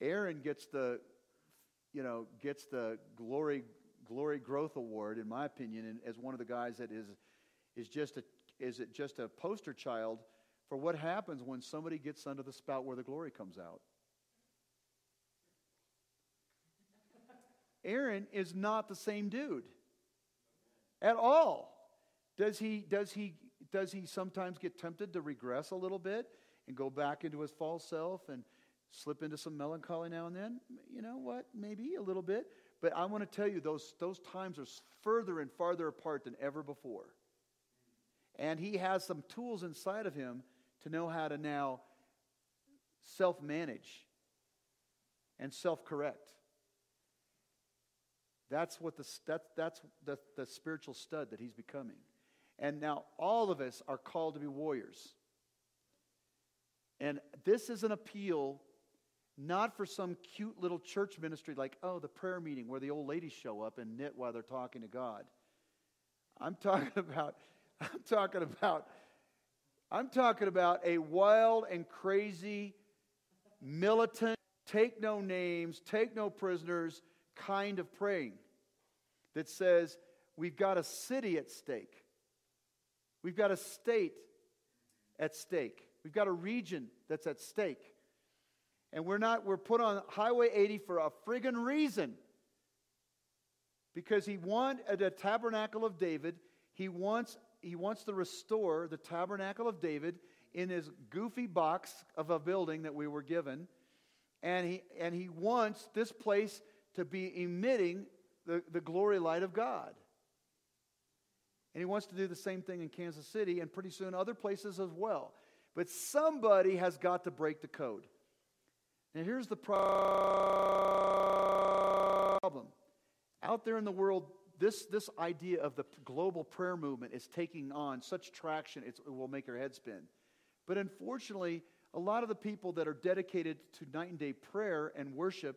Aaron gets the, you know, gets the glory glory growth award, in my opinion, and as one of the guys that is is just a is it just a poster child for what happens when somebody gets under the spout where the glory comes out. Aaron is not the same dude at all. Does he, does he, does he sometimes get tempted to regress a little bit and go back into his false self and slip into some melancholy now and then? You know what? Maybe a little bit. But I want to tell you, those, those times are further and farther apart than ever before. And he has some tools inside of him to know how to now self manage and self correct. That's what the, that, that's the, the spiritual stud that he's becoming. And now all of us are called to be warriors. And this is an appeal not for some cute little church ministry like, oh, the prayer meeting where the old ladies show up and knit while they're talking to God. I'm talking about, I'm talking about, I'm talking about a wild and crazy, militant, take no names, take no prisoners, kind of praying that says we've got a city at stake, we've got a state at stake, we've got a region that's at stake. And we're not, we're put on Highway 80 for a friggin' reason. Because he wanted the tabernacle of David. He wants, he wants to restore the tabernacle of David in his goofy box of a building that we were given. And he, and he wants this place to be emitting the, the glory light of God. And he wants to do the same thing in Kansas City and pretty soon other places as well. But somebody has got to break the code. Now, here's the problem. Out there in the world, this, this idea of the global prayer movement is taking on such traction, it will make your head spin. But unfortunately, a lot of the people that are dedicated to night and day prayer and worship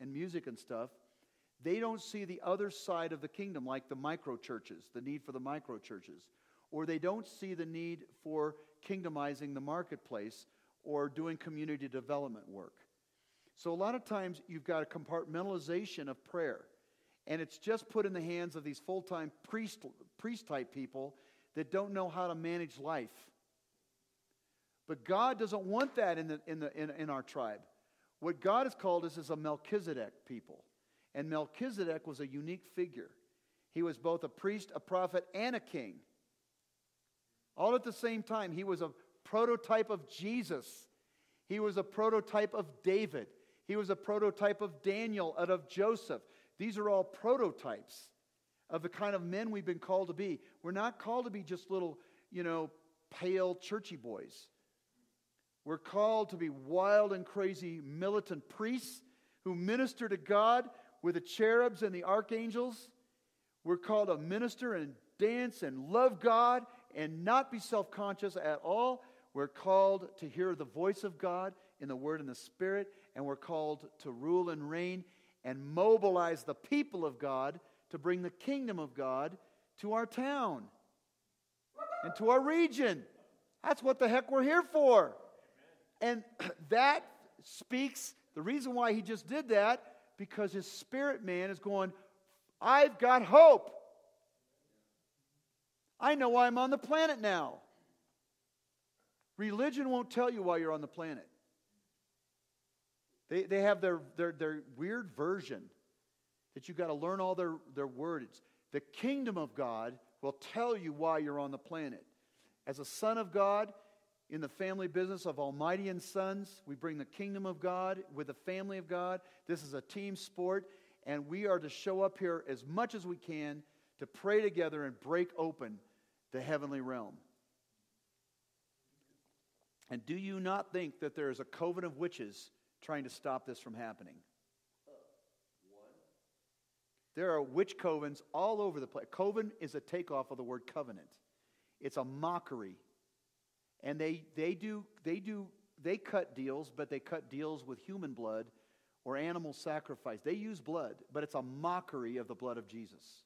and music and stuff, they don't see the other side of the kingdom, like the micro churches, the need for the micro churches, or they don't see the need for kingdomizing the marketplace or doing community development work. So, a lot of times you've got a compartmentalization of prayer, and it's just put in the hands of these full time priest, priest type people that don't know how to manage life. But God doesn't want that in, the, in, the, in, in our tribe. What God has called us is a Melchizedek people. And Melchizedek was a unique figure. He was both a priest, a prophet, and a king. All at the same time. He was a prototype of Jesus. He was a prototype of David. He was a prototype of Daniel and of Joseph. These are all prototypes of the kind of men we've been called to be. We're not called to be just little, you know, pale, churchy boys. We're called to be wild and crazy militant priests who minister to God with the cherubs and the archangels. We're called to minister and dance and love God and not be self conscious at all. We're called to hear the voice of God in the Word and the Spirit, and we're called to rule and reign and mobilize the people of God to bring the kingdom of God to our town and to our region. That's what the heck we're here for. And that speaks, the reason why he just did that, because his spirit man is going, I've got hope. I know why I'm on the planet now. Religion won't tell you why you're on the planet. They, they have their, their, their weird version that you've got to learn all their, their words. The kingdom of God will tell you why you're on the planet. As a son of God, in the family business of Almighty and Sons. We bring the kingdom of God with the family of God. This is a team sport, and we are to show up here as much as we can to pray together and break open the heavenly realm. And do you not think that there is a coven of witches trying to stop this from happening? There are witch covens all over the place. Coven is a takeoff of the word covenant. It's a mockery and they, they do they do they cut deals but they cut deals with human blood or animal sacrifice they use blood but it's a mockery of the blood of jesus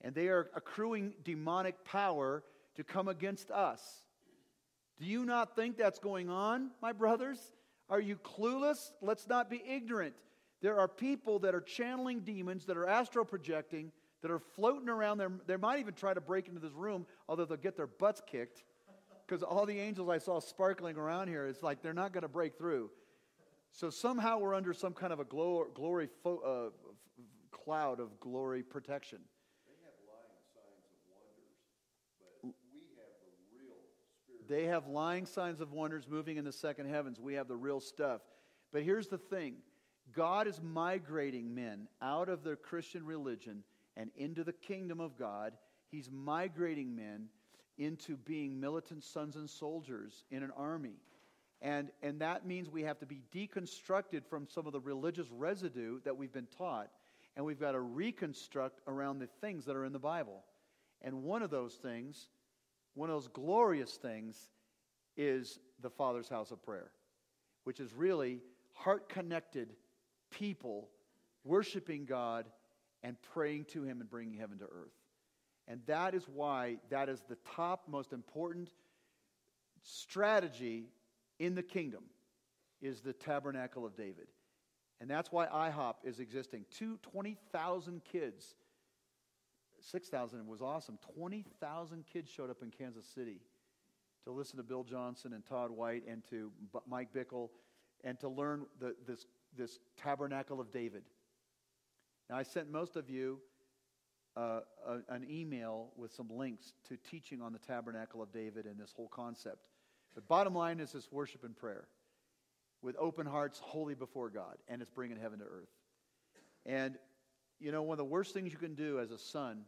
And they are accruing demonic power to come against us. Do you not think that's going on, my brothers? Are you clueless? Let's not be ignorant. There are people that are channeling demons, that are astral projecting, that are floating around there. They might even try to break into this room, although they'll get their butts kicked. Because all the angels I saw sparkling around here, it's like they're not going to break through. So somehow we're under some kind of a glory, uh, cloud of glory protection. They have lying signs of wonders moving in the second heavens. We have the real stuff. But here's the thing God is migrating men out of their Christian religion and into the kingdom of God. He's migrating men into being militant sons and soldiers in an army. And, and that means we have to be deconstructed from some of the religious residue that we've been taught, and we've got to reconstruct around the things that are in the Bible. And one of those things one of those glorious things is the Father's house of prayer, which is really heart connected people worshiping God and praying to Him and bringing heaven to earth. And that is why that is the top most important strategy in the kingdom is the tabernacle of David. And that's why IHOP is existing. Two, 20,000 kids 6,000 was awesome. 20,000 kids showed up in Kansas City to listen to Bill Johnson and Todd White and to Mike Bickle and to learn the, this, this tabernacle of David. Now, I sent most of you uh, a, an email with some links to teaching on the tabernacle of David and this whole concept. But bottom line is this worship and prayer with open hearts, holy before God, and it's bringing heaven to earth. And you know, one of the worst things you can do as a son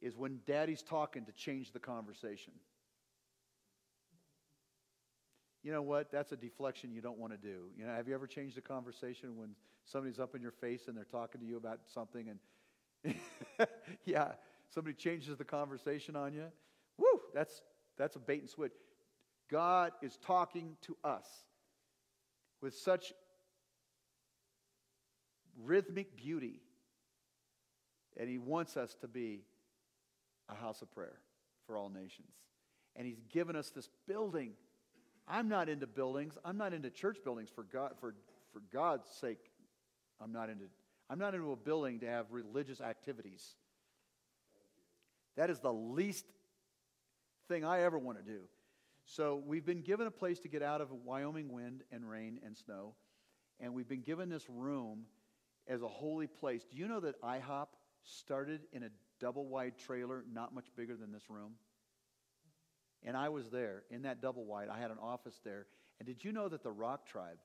is when daddy's talking to change the conversation. You know what? That's a deflection you don't want to do. You know, have you ever changed a conversation when somebody's up in your face and they're talking to you about something and yeah, somebody changes the conversation on you? Woo, that's that's a bait and switch. God is talking to us with such rhythmic beauty and He wants us to be a house of prayer for all nations. And He's given us this building. I'm not into buildings. I'm not into church buildings for God for, for God's sake. I'm not into I'm not into a building to have religious activities. That is the least thing I ever want to do. So we've been given a place to get out of Wyoming wind and rain and snow, and we've been given this room as a holy place. Do you know that IHOP started in a double wide trailer, not much bigger than this room. And I was there in that double wide. I had an office there. And did you know that the Rock Tribe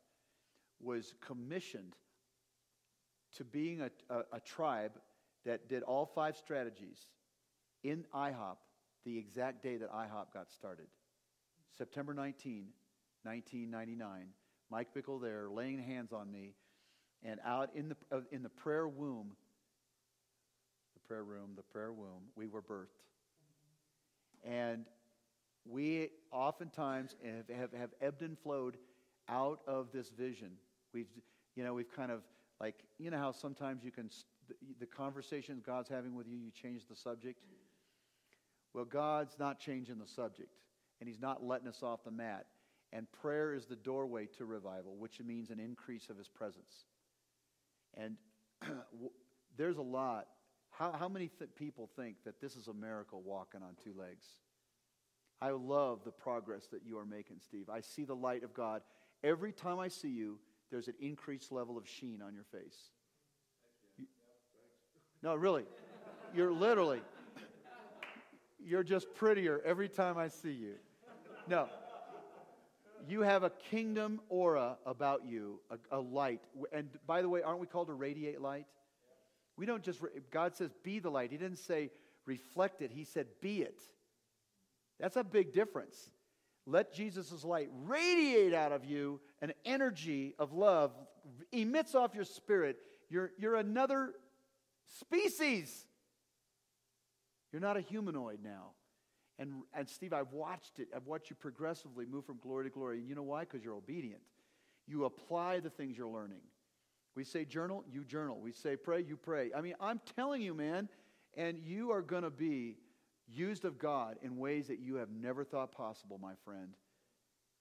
was commissioned to being a, a, a tribe that did all five strategies in IHOP the exact day that IHOP got started? September 19, 1999. Mike Bickle there laying hands on me. And out in the, uh, in the prayer womb, prayer room, the prayer womb, we were birthed. And we oftentimes have, have, have ebbed and flowed out of this vision. We've, you know, we've kind of like, you know how sometimes you can, the, the conversations God's having with you, you change the subject? Well, God's not changing the subject, and He's not letting us off the mat. And prayer is the doorway to revival, which means an increase of His presence. And there's a lot how, how many th- people think that this is a miracle walking on two legs? I love the progress that you are making, Steve. I see the light of God. Every time I see you, there's an increased level of sheen on your face. You, no, really. You're literally, you're just prettier every time I see you. No. You have a kingdom aura about you, a, a light. And by the way, aren't we called to radiate light? We don't just, God says, be the light. He didn't say reflect it, He said, be it. That's a big difference. Let Jesus' light radiate out of you an energy of love, emits off your spirit. You're, you're another species. You're not a humanoid now. And, and Steve, I've watched it. I've watched you progressively move from glory to glory. And you know why? Because you're obedient. You apply the things you're learning. We say journal, you journal. We say pray, you pray. I mean, I'm telling you, man, And you are going to be used of God in ways that you have never thought possible, my friend.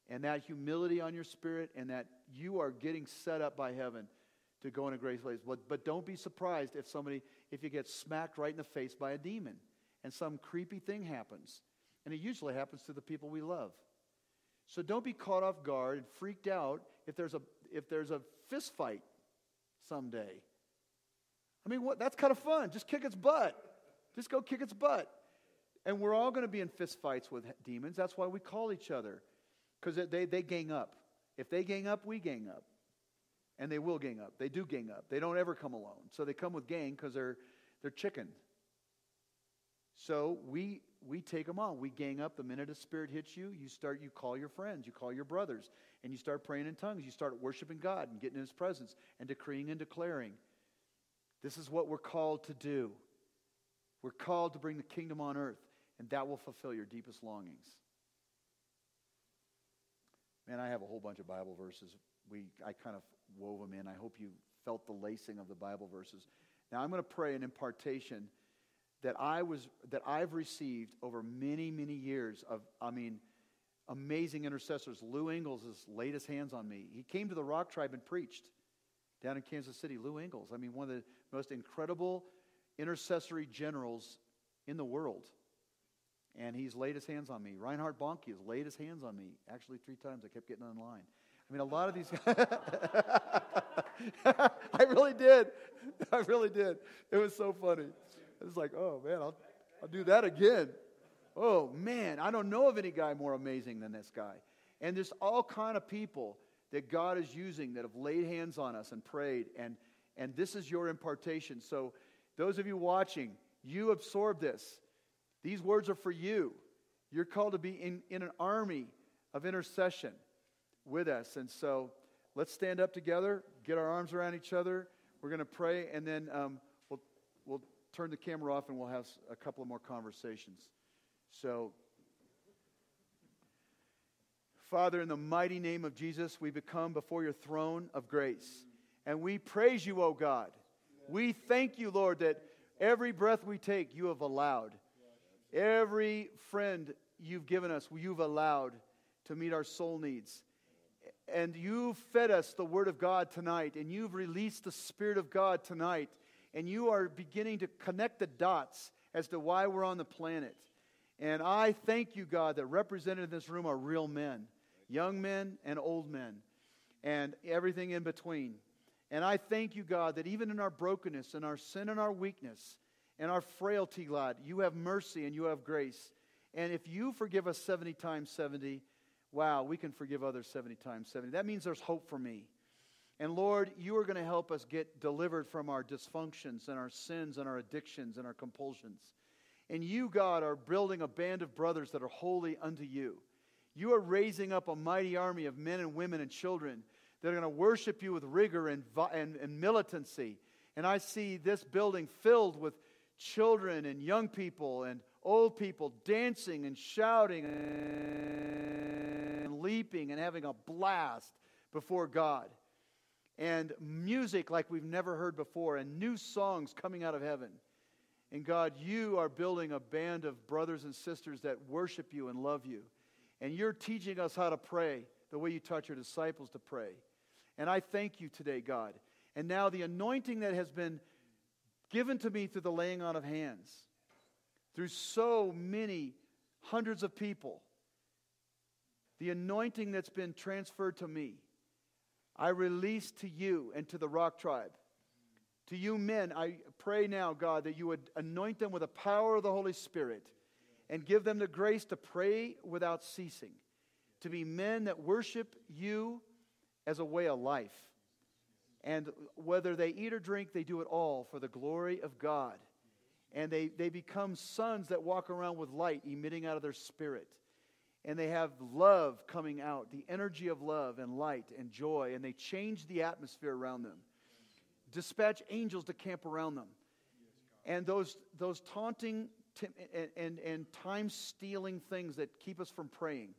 And that humility on your spirit, and that you are getting set up by heaven to go in a great place. But, but don't be surprised if somebody, if you get smacked right in the face by a demon and some creepy thing happens. And it usually happens to the people we love. So don't be caught off guard and freaked out if there's a, if there's a fist fight someday. I mean, what, that's kind of fun. Just kick its butt. Just go kick its butt. And we're all going to be in fist fights with demons. That's why we call each other, because they, they gang up. If they gang up, we gang up. And they will gang up. They do gang up. They don't ever come alone. So they come with gang because they're, they're chicken. So we, we take them on. We gang up. The minute a spirit hits you, you start, you call your friends, you call your brothers, and you start praying in tongues. You start worshiping God and getting in His presence and decreeing and declaring. This is what we're called to do. We're called to bring the kingdom on earth, and that will fulfill your deepest longings. Man, I have a whole bunch of Bible verses. We, I kind of wove them in. I hope you felt the lacing of the Bible verses. Now I'm going to pray an impartation that I was that I've received over many, many years of, I mean, amazing intercessors. Lou Engle has laid his hands on me. He came to the Rock Tribe and preached down in Kansas City. Lou Engle, I mean, one of the most incredible intercessory generals in the world. And he's laid his hands on me. Reinhard Bonnke has laid his hands on me. Actually, three times I kept getting online. I mean, a lot of these. I really did. I really did. It was so funny. It was like, oh, man, I'll, I'll do that again. Oh, man, I don't know of any guy more amazing than this guy. And there's all kind of people that God is using that have laid hands on us and prayed. And, and this is your impartation. So, those of you watching, you absorb this. These words are for you. You're called to be in, in an army of intercession with us. And so, let's stand up together, get our arms around each other. We're going to pray, and then um, turn the camera off and we'll have a couple of more conversations. So, Father, in the mighty name of Jesus, we become before your throne of grace. And we praise you, O God. We thank you, Lord, that every breath we take, you have allowed. Every friend you've given us, you've allowed to meet our soul needs. And you've fed us the Word of God tonight, and you've released the Spirit of God tonight, and you are beginning to connect the dots as to why we're on the planet. And I thank you, God, that represented in this room are real men young men and old men, and everything in between. And I thank you, God, that even in our brokenness and our sin and our weakness and our frailty, God, you have mercy and you have grace. And if you forgive us 70 times 70, wow, we can forgive others 70 times 70. That means there's hope for me. And Lord, you are going to help us get delivered from our dysfunctions and our sins and our addictions and our compulsions. And you, God, are building a band of brothers that are holy unto you. You are raising up a mighty army of men and women and children that are going to worship you with rigor and, and, and militancy. And I see this building filled with children and young people and old people dancing and shouting and leaping and having a blast before God. And music like we've never heard before, and new songs coming out of heaven. And God, you are building a band of brothers and sisters that worship you and love you. And you're teaching us how to pray the way you taught your disciples to pray. And I thank you today, God. And now the anointing that has been given to me through the laying on of hands, through so many hundreds of people, the anointing that's been transferred to me, I release to you and to the rock tribe. To you men, I pray now, God, that you would anoint them with the power of the Holy Spirit and give them the grace to pray without ceasing, to be men that worship you as a way of life. And whether they eat or drink, they do it all for the glory of God. And they, they become sons that walk around with light emitting out of their spirit. And they have love coming out, the energy of love and light and joy, and they change the atmosphere around them. Dispatch angels to camp around them. And those, those taunting and, and, and time stealing things that keep us from praying,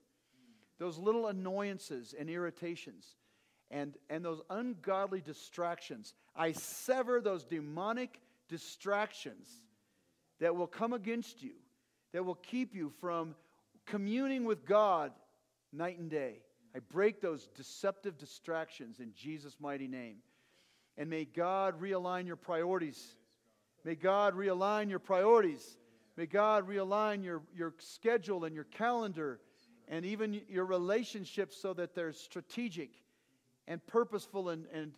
those little annoyances and irritations, and, and those ungodly distractions. I sever those demonic distractions that will come against you, that will keep you from communing with God night and day. I break those deceptive distractions in Jesus' mighty name. And may God realign your priorities. May God realign your priorities. May God realign your, your schedule and your calendar and even your relationships so that they're strategic and purposeful and, and,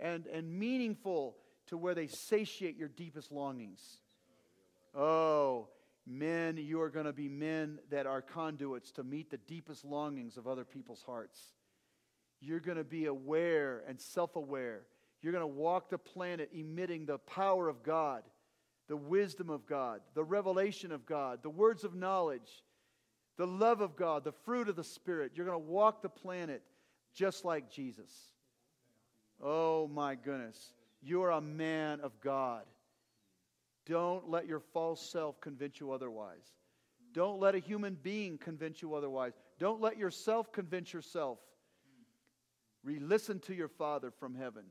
and, and meaningful to where they satiate your deepest longings. Oh, men, you are going to be men that are conduits to meet the deepest longings of other people's hearts. You're going to be aware and self aware. You're going to walk the planet emitting the power of God, the wisdom of God, the revelation of God, the words of knowledge, the love of God, the fruit of the Spirit. You're going to walk the planet just like Jesus. Oh my goodness. You're a man of God. Don't let your false self convince you otherwise. Don't let a human being convince you otherwise. Don't let yourself convince yourself. Re listen to your Father from heaven.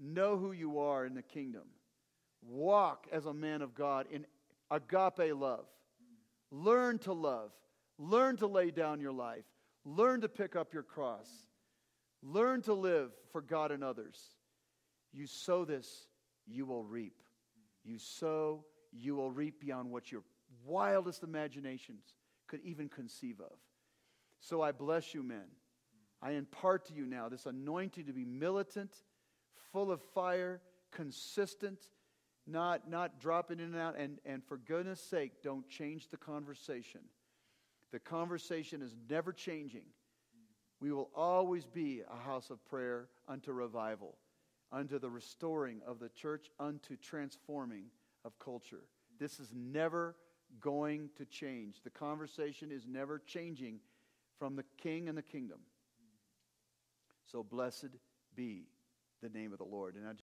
Know who you are in the kingdom. Walk as a man of God in agape love. Learn to love. Learn to lay down your life. Learn to pick up your cross. Learn to live for God and others. You sow this, you will reap. You sow, you will reap beyond what your wildest imaginations could even conceive of. So I bless you, men. I impart to you now this anointing to be militant, full of fire, consistent, not, not dropping in and out. And, and for goodness sake, don't change the conversation. The conversation is never changing. We will always be a house of prayer unto revival unto the restoring of the church, unto transforming of culture. This is never going to change. The conversation is never changing from the king and the kingdom. So blessed be the name of the Lord. And I